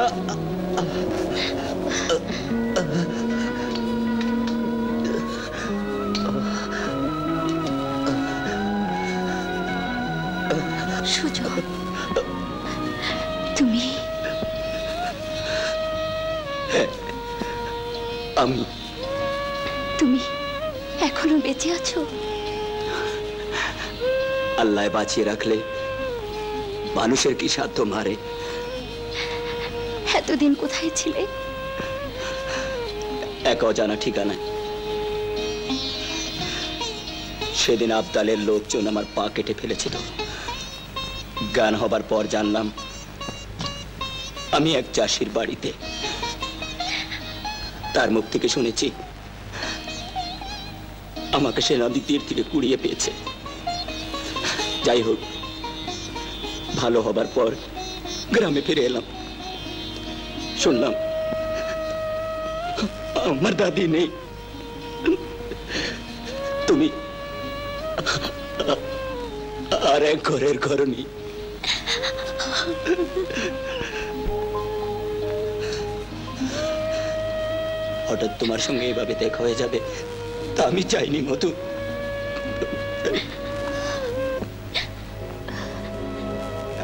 তুমি? আমি তুমি এখনও বেঁচে আছো? আল্লাহ বাঁচিয়ে রাখলে মানুষের কি সাধ্য মারে? এতদিন কোথায় ছিলে? এক অজানা ঠিকানায়। সেদিন আবদালের লোকজন আমার পা কেটে ফেলেছিল। গান হবার পর জানলাম, আমি এক চাষির বাড়িতে। তার মুখ থেকে শুনেছি, আমাকে সে নদী তীর থেকে কুড়িয়ে পেয়েছে। যাই হোক, ভালো হবার পর গ্রামে ফিরে এলাম। শুনলাম। আমার দাদি নেই। তুমি আর এক ঘরের ঘরনি হঠাৎ তোমার সঙ্গে এভাবে দেখা হয়ে যাবে, তা আমি চাইনি মধু।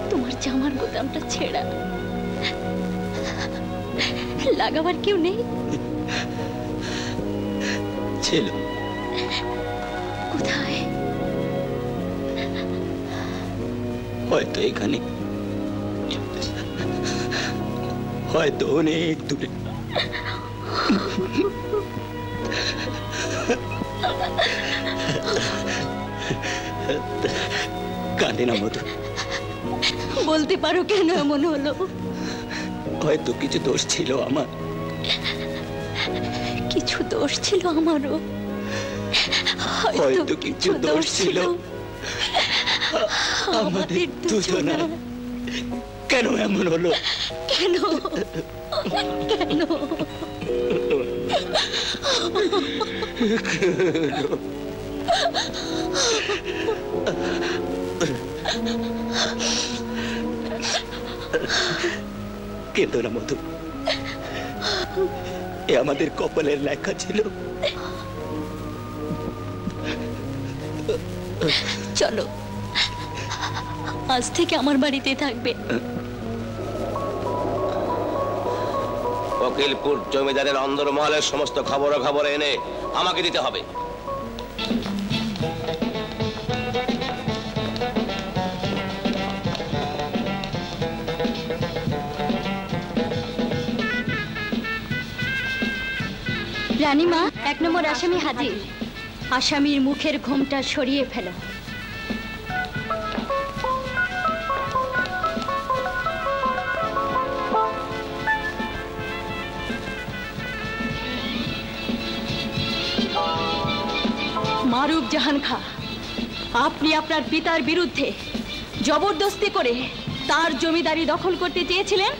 তোমার জামার বোতামটা ছেঁড়া লাগাবার কেউ নেই? ছিল। কোথায়? হয়তো এখানে। হয়তো অনেক দূরে। কাঁদে না মধু। বলতে পারো কেন এমন হলো? হয়তো কিছু দোষ ছিল আমার। কিছু দোষ ছিল আমারও। হয়তো কিছু দোষ ছিল। আমাদের দুজনের। কেন এমন হলো? কেন? কেন? কেঁদো না মধু? এ আমাদের কপালের লেখা ছিল। চলো। আজ থেকে আমার বাড়িতে থাকবে। উকিলপুর জমিদারের অন্দরমহলের সমস্ত খবর খবর এনে আমাকে দিতে হবে। রানীমা, এক নম্বর আসামি হাজির। আসামির মুখের ঘোমটা সরিয়ে ফেলো। মারুফ জাহান খা, আপনি আপনার পিতার বিরুদ্ধে জবরদস্তি করে তার জমিদারি দখল করতে চেয়েছিলেন?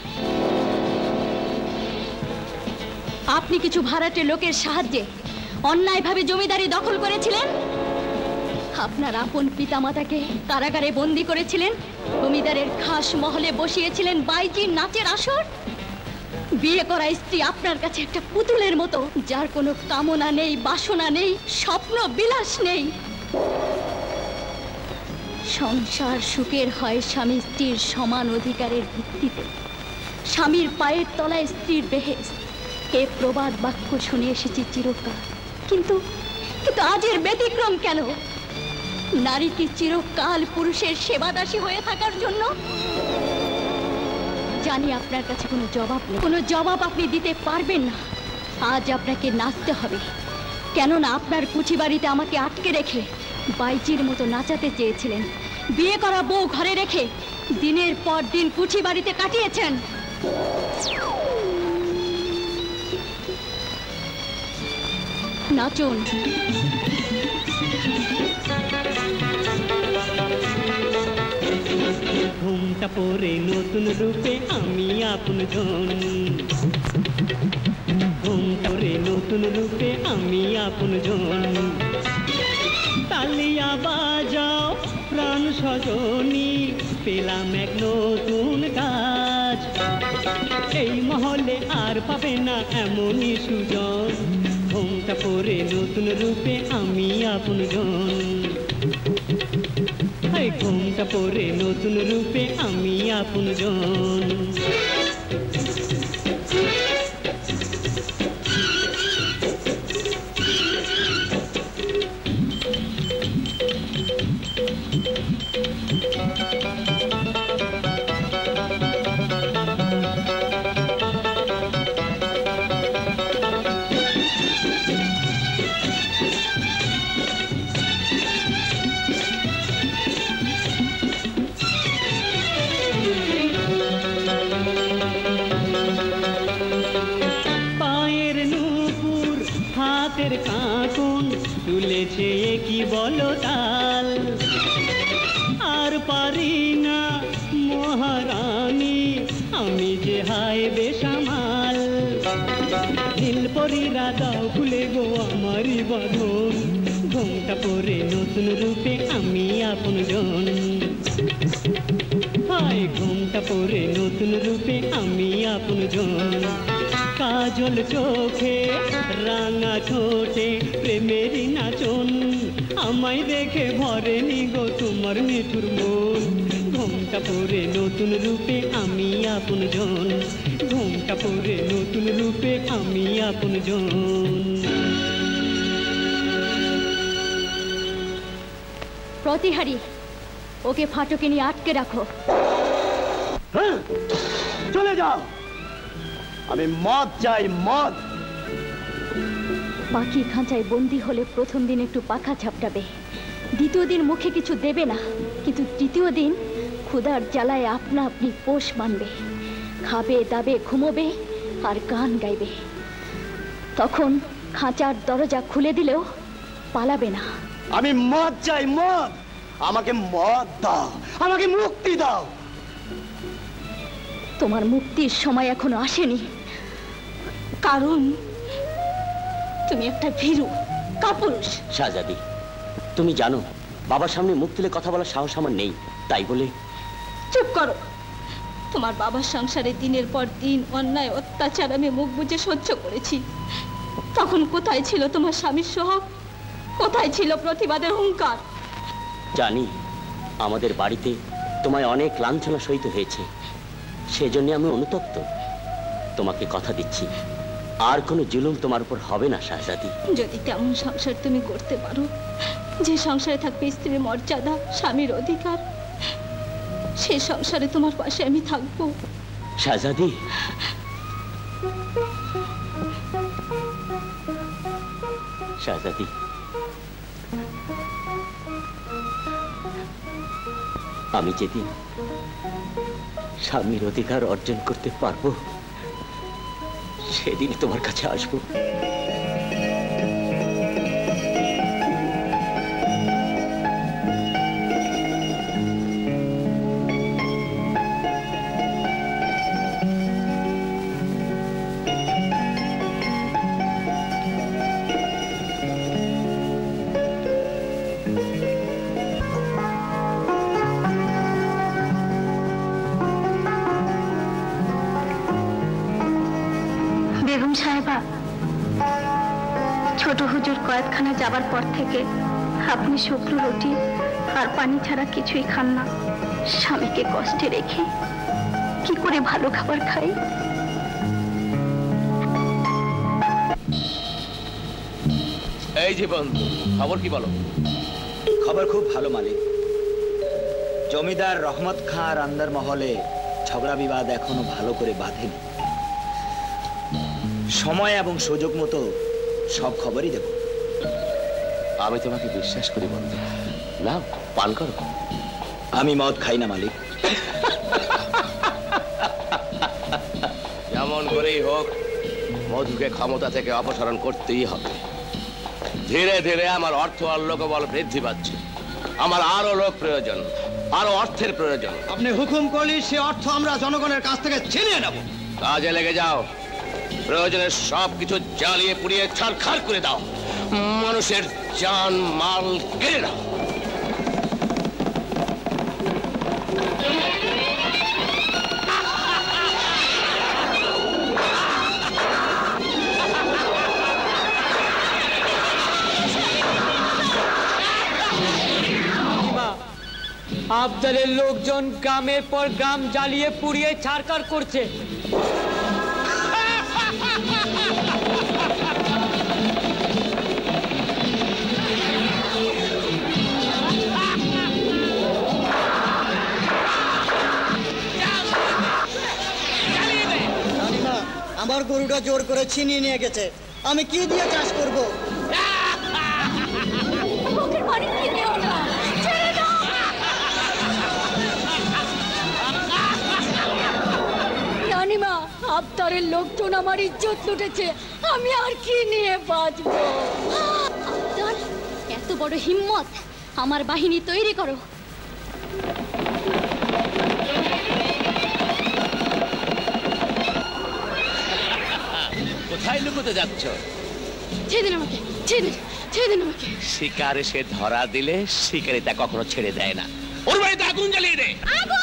আপনি কিছু ভাড়াটে লোকের সাহায্যে অন্যায়ভাবে জমিদারি দখল করেছিলেন? আপনার আপন পিতামাতাকে কারাগারে বন্দি করেছিলেন? জমিদারের খাস মহলে বসিয়েছিলেন বাইজির নাচের আসর? বিয়ে করা স্ত্রী আপনার কাছে একটা পুতুলের মতো, যার কোনো কামনা নেই, বাসনা নেই, স্বপ্ন বিলাস নেই। সংসার সুখের হয় স্বামী স্ত্রীর সমান অধিকারের ভিত্তিতে। স্বামীর পায়ের তলায় স্ত্রীর বেহেস এ প্রবাদ বাক্য শুনে এসেছি চিরকাল। কিন্তু কিন্তু আজের ব্যতিক্রম কেন? নারী কি চিরকাল পুরুষের সেবাদাসী হয়ে থাকার জন্য? জানি আপনার কাছে কোনো জবাব নেই। কোনো জবাব আপনি দিতে পারবেন না। আজ আপনাকে নাচতে হবে। কেননা আপনার কুচি বাড়িতে আমাকে আটকে রেখে বাইচির মতো নাচাতে চেয়েছিলেন। বিয়ে করা বউ ঘরে রেখে দিনের পর দিন কুচি বাড়িতে কাটিয়েছেন। নাচন। ঘুমটা পরে নতুন রূপে আমি আপন জন ঘুমটা পরে নতুন রূপে আমি আপন জন তালিয়া বাজাও প্রাণ সজনী, পেলাম এক নতুন কাজ। এই মহলে আর পাবে না এমনই সুজন। ঘুমটা পরে নতুন রূপে আমি আপন জন ঘুমটা পরে নতুন রূপে আমি আপন জন পরে নতুন রূপে আমি আপন কাজল চোখে, রাঙা ঠোঁটে প্রেমেরই নাচন। আমায় দেখে ভরেনি গো তোমার মিঠুর মন। ঘুমটা পরে নতুন রূপে আমি আপন জন ঘুমটা পরে নতুন রূপে আমি আপন জন প্রতিহারি, ওকে ফাটকে নিয়ে আটকে রাখো। চলে যাও। আমি মদ চাই মদ। পাখি খাঁচায় বন্দি হলে প্রথম দিন একটু পাখা ঝাপটাবে। দ্বিতীয় দিন মুখে কিছু দেবে না কিন্তু তৃতীয় দিন ক্ষুধার জ্বালায় আপনা আপনি পোষ মানবে। খাবে দাবে ঘুমোবে আর গান গাইবে। তখন খাঁচার দরজা খুলে দিলেও পালাবে না। আমি মদ চাই মদ। আমাকে মদ দাও আমাকে মুক্তি দাও। তোমার মুক্তির সময় এখনও আসেনি। কারণ তুমি একটা ভীরু কাপুরুষ। শাহজাদি তুমি জানো বাবার সামনে মুখ তুলে কথা বলার সাহস আমার নেই তাই বলে চুপ করো। তোমার বাবার সংসারে দিনের পর দিন অন্যায় অত্যাচার আমি মুখ বুজে সহ্য করেছি। তখন কোথায় ছিল তোমার স্বামীর সোহাগ? কোথায় ছিল প্রতিবাদের হুঙ্কার? জানি আমাদের বাড়িতে তোমায় অনেক লাঞ্ছনা সহিত হয়েছে। সেজন্য আমি অনুতপ্ত। তোমাকে কথা দিচ্ছি। আর কোনো জুলুম তোমার উপর হবে না শাহজাদি। যদি তেমন সংসার তুমি করতে পারো যে সংসারে থাকবে স্ত্রীর মর্যাদা স্বামীর অধিকার সে সংসারে তোমার পাশে আমি থাকব। শাহজাদি। শাহজাদি। আমি যেদিন স্বামীর অধিকার অর্জন করতে পারব সেদিন তোমার কাছে আসব। যাবার পর থেকে আপনি শুক্র রুটি আর পানি ছাড়া কিছুই খান না। স্বামীকে কষ্টে রেখে কি করে ভালো খাবার খাই? এই যে বন্ধু খবর কি বলো? খবর খুব ভালো মালিক। জমিদার রহমত খাঁ আর আন্দার মহলে ঝগড়া বিবাদ এখনও ভালো করে বাঁধেনি। সময় এবং সুযোগ মতো সব খবরই দেব। আমি তোমাকে বিশ্বাস করি বন্ধু। না পান করো। আমি মদ খাই না মালিক। যেমন করেই হোক মধুকে ক্ষমতা থেকে অপসারণ করতেই হবে। ধীরে ধীরে আমার অর্থ আর লোকবল বৃদ্ধি পাচ্ছে। আমার আরও লোক প্রয়োজন আরও অর্থের প্রয়োজন। আপনি হুকুম করলে সে অর্থ আমরা জনগণের কাছ থেকে ছিনিয়ে নেব। কাজে লেগে যাও। প্রয়োজনে সব কিছু জ্বালিয়ে পুড়িয়ে ছাড়খাড় করে দাও। মানুষের জান মাল কেড়ে দাও আবদারের লোকজন গ্রামের পর গ্রাম জ্বালিয়ে পুড়িয়ে ছাড়কার করছে। গরুটা জোর করে ছিনিয়ে নিয়ে গেছে। আমি কি দিয়ে চাষ করব? রানিমা আবতারের লোকজন আমার ইজ্জত লুটেছে। আমি আর কি নিয়ে বাঁচবো? এত বড় হিম্মত আমার বাহিনী তৈরি করো। কোথায় যাচ্ছ? ছেড়ে দিন আমাকে ছেড়ে দিন ছেড়ে দিন আমাকে। শিকার এসে ধরা দিলে শিকারি তা কখনো ছেড়ে দেয় না। ওর বাড়িতে আগুন জ্বালিয়ে দেয় আগুন!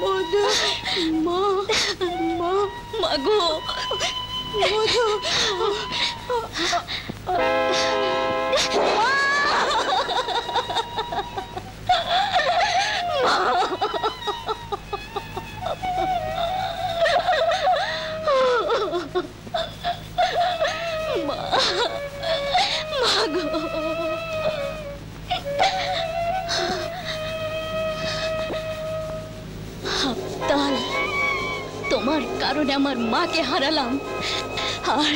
মধু মা মা মাগো মধু মাগো আমার মাকে হারালাম আর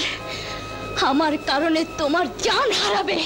আমার কারণে তোমার জান হারাবে।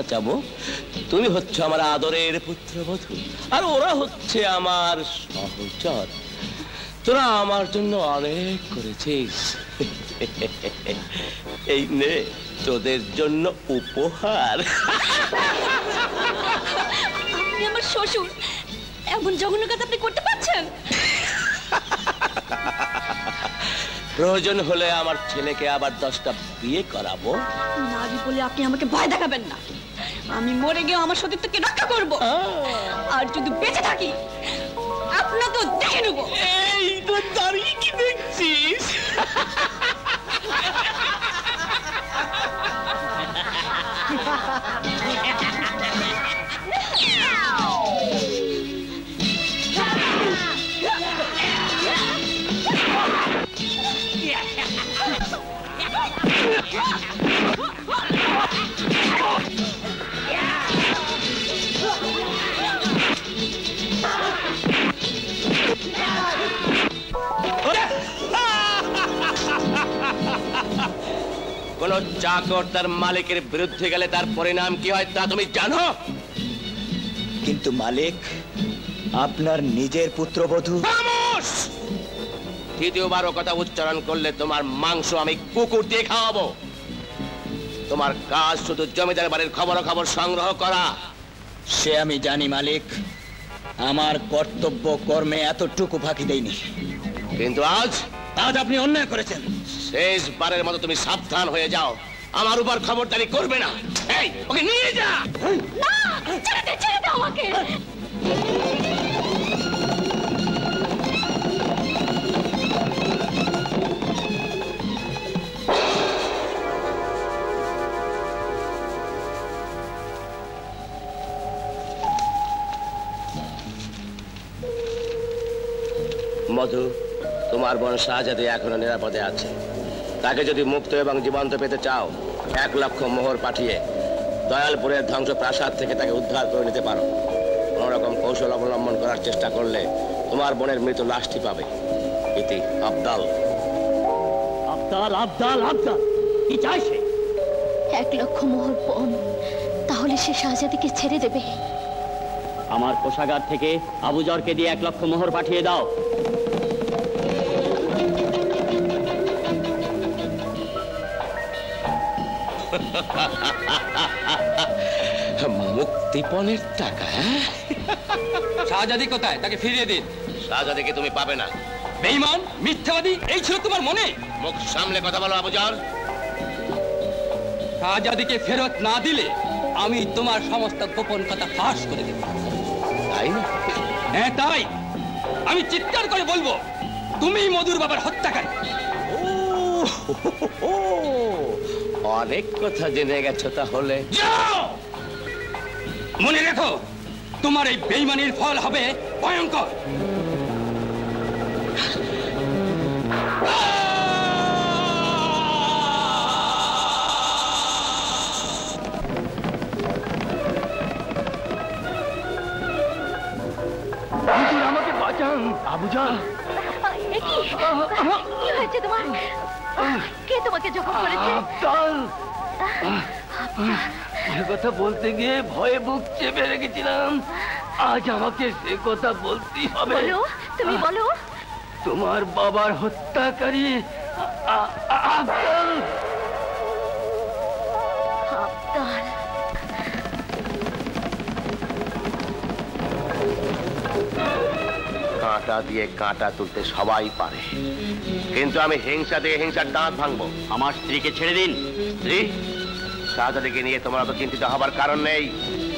বাঁচাবো। তুমি হচ্ছে আমার আদরের পুত্রবধূ আর ওরা হচ্ছে আমার সহচর। তোরা আমার জন্য অনেক করেছিস। এই নে তোদের জন্য উপহার। আপনি আমার শ্বশুর। এমন জঘন্য কাজ আপনি করতে পারছেন? প্রয়োজন হলে আমার ছেলেকে আবার দশটা বিয়ে করাবো। নারী বলে আপনি আমাকে ভয় দেখাবেন না। আমি মরে গিয়ে আমার সতীত্বকে রক্ষা করব। আর যদি বেঁচে থাকি আপনার তো দেখে নেব এই তো দাঁড়িয়ে কি দেখছিস? চাকর তার মালিকের বিরুদ্ধে গেলে তার পরিণাম কি হয় তা তুমি জানো? কিন্তু মালিক আপনার নিজের পুত্রবধূ খামোশ! দ্বিতীয়বারও কথা উচ্চারণ করলে তোমার মাংস আমি কুকুর দিয়ে খাওয়াবো। তোমার কাজ শুধু জমিদার বাড়ির খবর খবর সংগ্রহ করা। সে আমি জানি মালিক আমার কর্তব্য কর্মে এতটুকু ফাঁকি দেয়নি কিন্তু আজ আজ আপনি অন্যায় করেছেন। শেষবারের মতো তুমি সাবধান হয়ে যাও। আমার উপর খবরদারি করবে না। এই ওকে নিয়ে যা! না! ছেড়ে দে ছেড়ে দে আমাকে! মধু তোমার বোন শাহজাদি এখনও নিরাপদে আছে। তাকে যদি মুক্ত এবং জীবন্ত পেতে চাও এক লক্ষ মোহর পাঠিয়ে দয়ালপুরের ধ্বংস প্রাসাদ থেকে তাকে উদ্ধার করে নিতে পারো। কোন রকম কৌশল অবলম্বন করার চেষ্টা করলে তোমার বোনের মৃত লাশটি পাবে। ইতি আবদাল। আবদাল আবদাল আবদাল। কি চাই সে? এক লক্ষ মোহর পণ তাহলে সে শাহজাদিকে ছেড়ে দেবে। আমার কোষাগার থেকে আবুজরকে দিয়ে এক লক্ষ মোহর পাঠিয়ে দাও। মুক্তিপণের টাকা হ্যাঁ? শাহজাদি কোথায়? তাকে ফিরিয়ে দিন। শাহজাদিকে তুমি পাবে না। বেইমান মিথ্যাবাদী এই ছিল তোমার মনে? মুখ সামলে কথা বলো আবুজার শাহজাদিকে ফেরত না দিলে আমি তোমার সমস্ত গোপন কথা ফাঁস করে দেব। তাই না? হ্যাঁ তাই। আমি চিৎকার করে বলব তুমি মধুর বাবার হত্যাকারী। ও অনেক কথা জেনে গেছো তাহলে। মনে রেখো তোমার এই বেইমানির ফল হবে ভয়ঙ্কর। আমাকে বাঁচান আবুজান কি? হয়েছে তোমার? কে তোমাকে জখম করেছে? আবদাল সে কথা বলতে গিয়ে ভয়ে বুক চেপে রেখেছিলাম। আজ আমাকে সে কথা বলতেই হবে। বলো তুমি বলো। তোমার বাবার হত্যাকারী আ- কাঁটা দিয়ে কাঁটা তুলতে সবাই পারে। কিন্তু আমি হিংসা দিয়ে হিংসার দাঁত ভাঙবো। আমার স্ত্রীকে ছেড়ে দিন। স্ত্রী শাহজাদিকে নিয়ে তোমার অত চিন্তিত হবার কারণ নেই।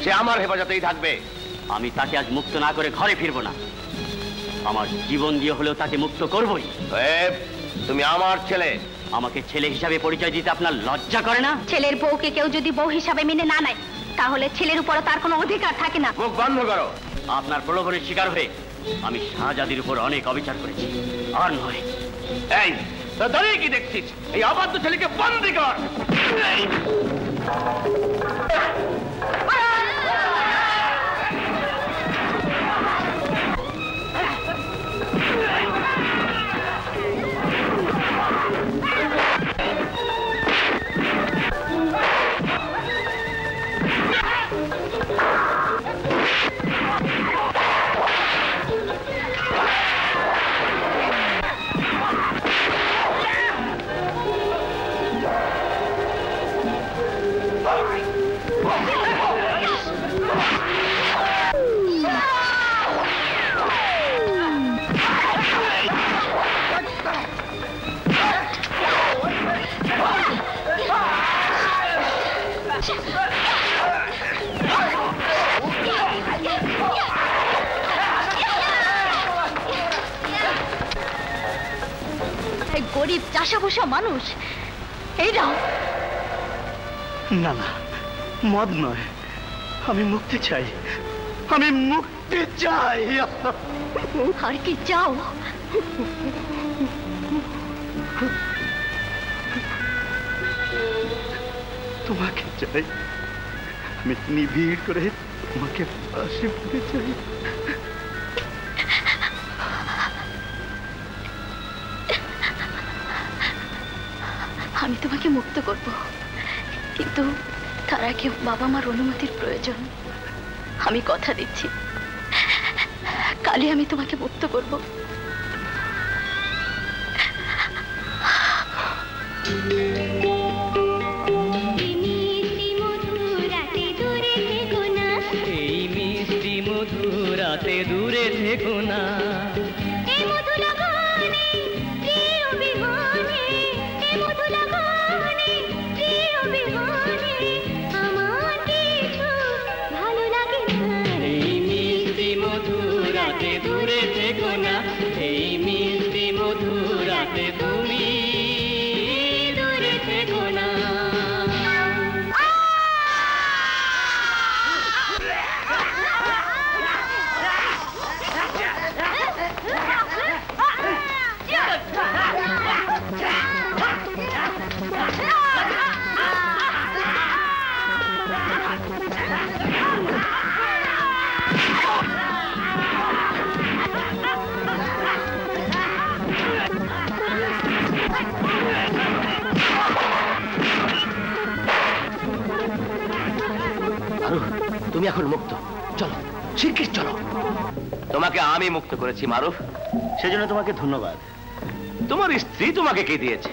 সে আমার হেফাজতেই থাকবে। আমি তাকে আজ মুক্ত না করে ঘরে ফিরবো না। আমার জীবন দিয়ে হলেও তাকে মুক্ত করবই। তুমি আমার ছেলে। আমাকে ছেলে হিসাবে পরিচয় দিতে আপনার লজ্জা করে না? ছেলের বউকে কেউ যদি বউ হিসাবে মেনে না নেয় তাহলে ছেলের উপরও তার কোনো অধিকার থাকে না। মুখ বন্ধ করো। আপনার প্রলোভনের শিকার হয়ে আমি শাহজাদির উপর অনেক অবিচার করেছি। আর নয়, এই দাঁড়িয়ে কি দেখছিস? এই অবাধ্য ছেলেকে বন্দি কর। গরিব চাষা বসা মানুষ। এই নাও। না না মদ নয়। আমি মুক্তি চাই। আমি মুক্তি চাই। আর কি চাও? তোমাকে চাই। আমি নিবিড় করে তোমাকে পাশে পেতে চাই। তোমাকে মুক্ত করব। কিন্তু তার আগে বাবা মার অনুমতির প্রয়োজন। আমি কথা দিচ্ছি। কালই আমি তোমাকে মুক্ত করব। এই আমি মুক্ত করেছি মারুফ। সেজন্য তোমাকে ধন্যবাদ। তোমার স্ত্রী তোমাকে কে দিয়েছে?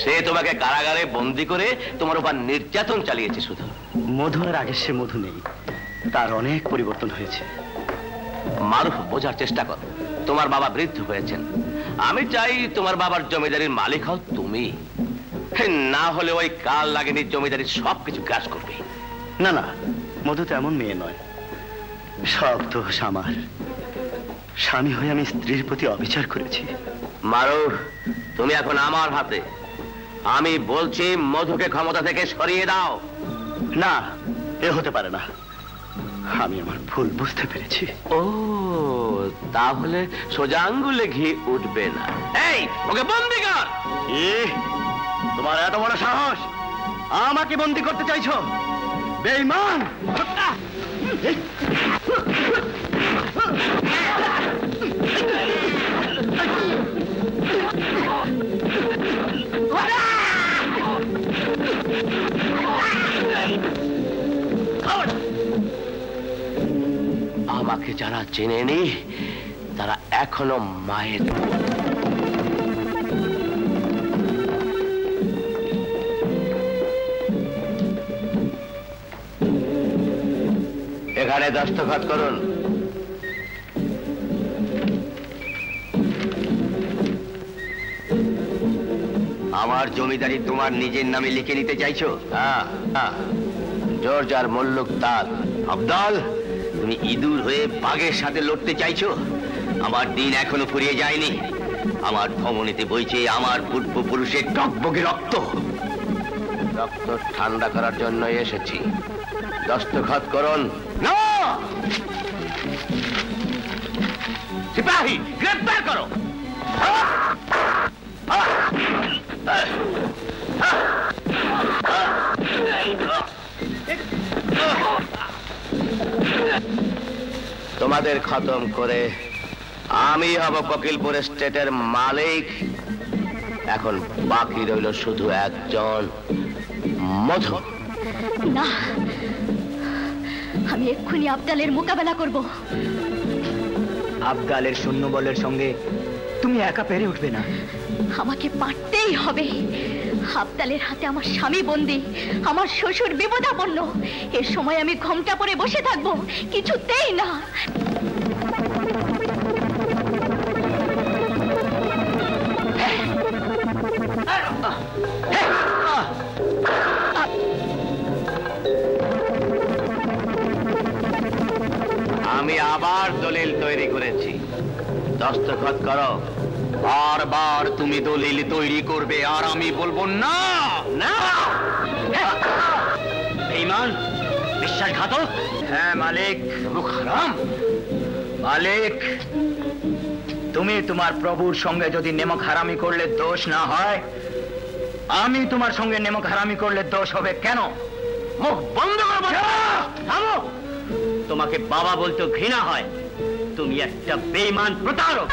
সে তোমাকে কারাগারে বন্দি করে তোমার উপর নির্যাতন চালিয়েছে শুধু। মধু আর আগের সে মধু নেই তার অনেক পরিবর্তন হয়েছে। মারুফ বোঝার চেষ্টা করো। তোমার বাবা বৃদ্ধ হয়েছেন। আমি চাই তোমার বাবার জমিদারির মালিক হও তুমি। না হলে ওই কাল লাগেনি জমিদারির সবকিছু গ্রাস করবে। না না মধু তো এমন মেয়ে নয়। সব দোষ আমার। স্বামী হয়ে আমি স্ত্রীর প্রতি অবিচার করেছি। মারুফ তুমি এখন আমার হাতে। আমি বলছি মধুকে ক্ষমতা থেকে সরিয়ে দাও। না এ হতে পারে না। আমি আমার ভুল বুঝতে পেরেছি। ও তাহলে সোজা আঙ্গুলে ঘি উঠবে না। এই ওকে বন্দি কর! এ, তোমার এত বড় সাহস! আমাকে বন্দি করতে চাইছো? বেইমান আমাকে যারা চেনেনি তারা এখনও মায়ের এখানে দস্তখত করুন। আমার জমিদারি তোমার নিজের নামে লিখে নিতে চাইছো? হ্যাঁ হ্যাঁ। জোর যার মল্লুক তার। আবদাল! তুমি ইঁদুর হয়ে বাঘের সাথে লড়তে চাইছো আমার দিন এখনও ফুরিয়ে যায়নি আমার ধমনীতে বইছে আমার পূর্বপুরুষের টকবগে রক্ত রক্ত ঠান্ডা করার জন্য এসেছি দস্তখত করুন না সিপাহী গ্রেফতার করো তোমাদের খতম করে আমি হব ককিলপুর স্টেটের মালিক। এখন বাকি রইল শুধু একজন মধু। না আমি এক্ষুনি আবদালের মোকাবেলা করব। আবদালের সৈন্যবলের সঙ্গে তুমি একা পেরে উঠবে না। আমাকে পারতেই হবে। আবদালের হাতে আমার স্বামী বন্দি, আমার শ্বশুর বিপদাপন্ন। এর সময় আমি ঘোমটা পরে বসে থাকব, কিছুতেই না। আমি আবার দলিল তৈরি করেছি। দস্তখত করো। বারবার তুমি দলিল তৈরি করবে আর আমি বলব না না। বেঈমান বিশ্বাসঘাতক। হ্যাঁ মালিক। হারাম। মালিক তুমি তোমার প্রভুর সঙ্গে যদি নেমক হারামি করলে দোষ না হয় আমি তোমার সঙ্গে নেমক হারামি করলে দোষ হবে কেন? মুখ বন্ধ করো থামো! তোমাকে বাবা বলতে ঘৃণা হয়। তুমি একটা বেঈমান প্রতারক।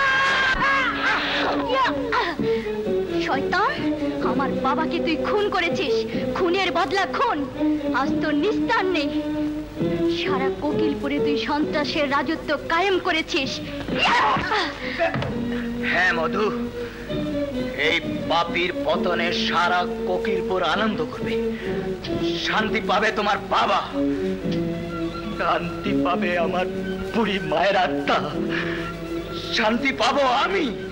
শয়তান, আমার বাবাকে তুই খুন করেছিস। খুনের বদলা খুন। আজ তোর নিস্তার নেই। সারা কোকিলপুরে তুই সন্ত্রাসের রাজত্ব কায়েম করেছিস। হ্যাঁ মধু। এই পাপির পতনে সারা কোকিলপুর আনন্দ করবে। শান্তি পাবে তোমার বাবা। শান্তি পাবে আমার বুড়ি মায়ের আত্মা। শান্তি পাবো আমি।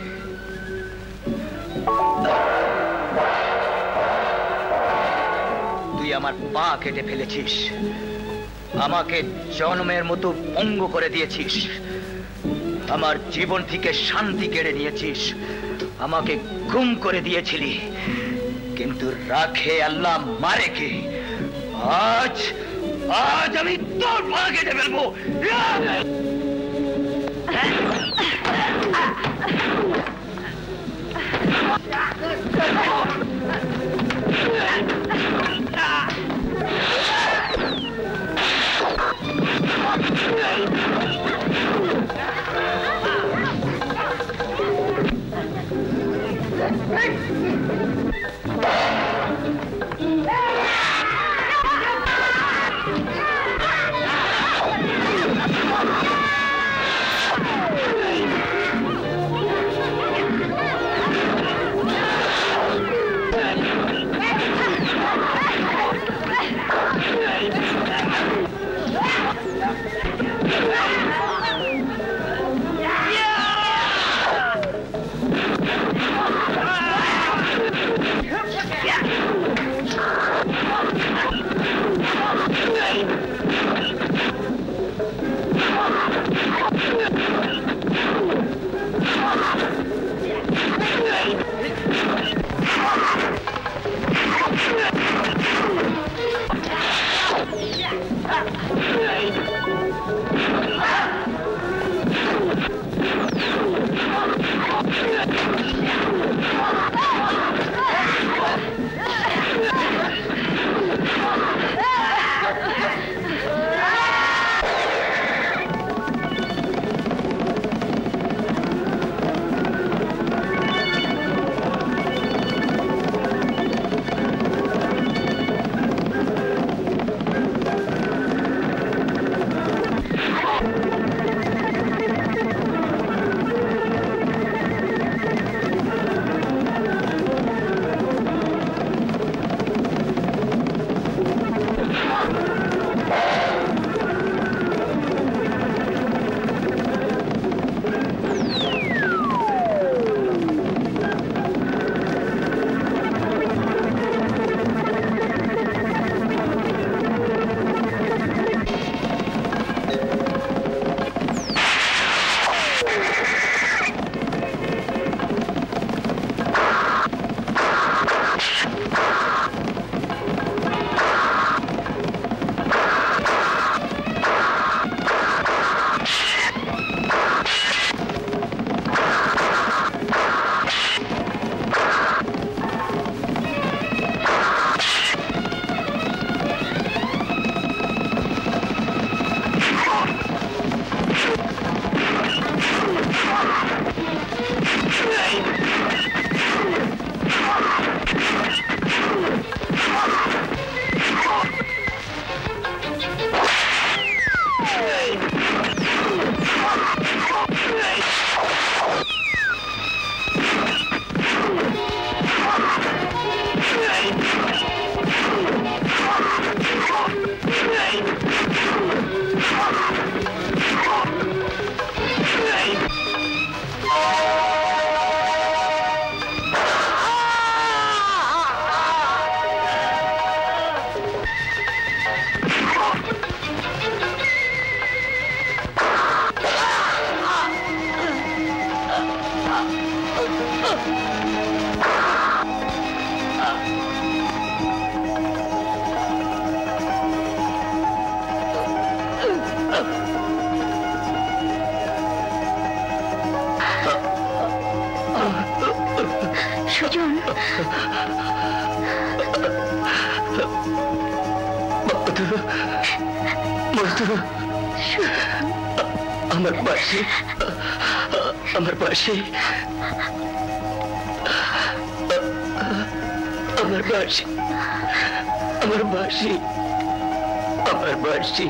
তুই আমার পা কেটে ফেলেছিস। আমাকে জন্মের মতো ভঙ্গ করে দিয়েছিস। আমার জীবন থেকে শান্তি কেড়ে নিয়েছিস। আমাকে গুম করে দিয়েছিলি। কিন্তু রাখে আল্লাহ মারে কে? আজ আজ আমি তোর পা কেটে ফেলব। Ah! Hey! সুজন? আমার পাশে আমার পাশে। আমার বাসি আমার বাসি আমার বাসি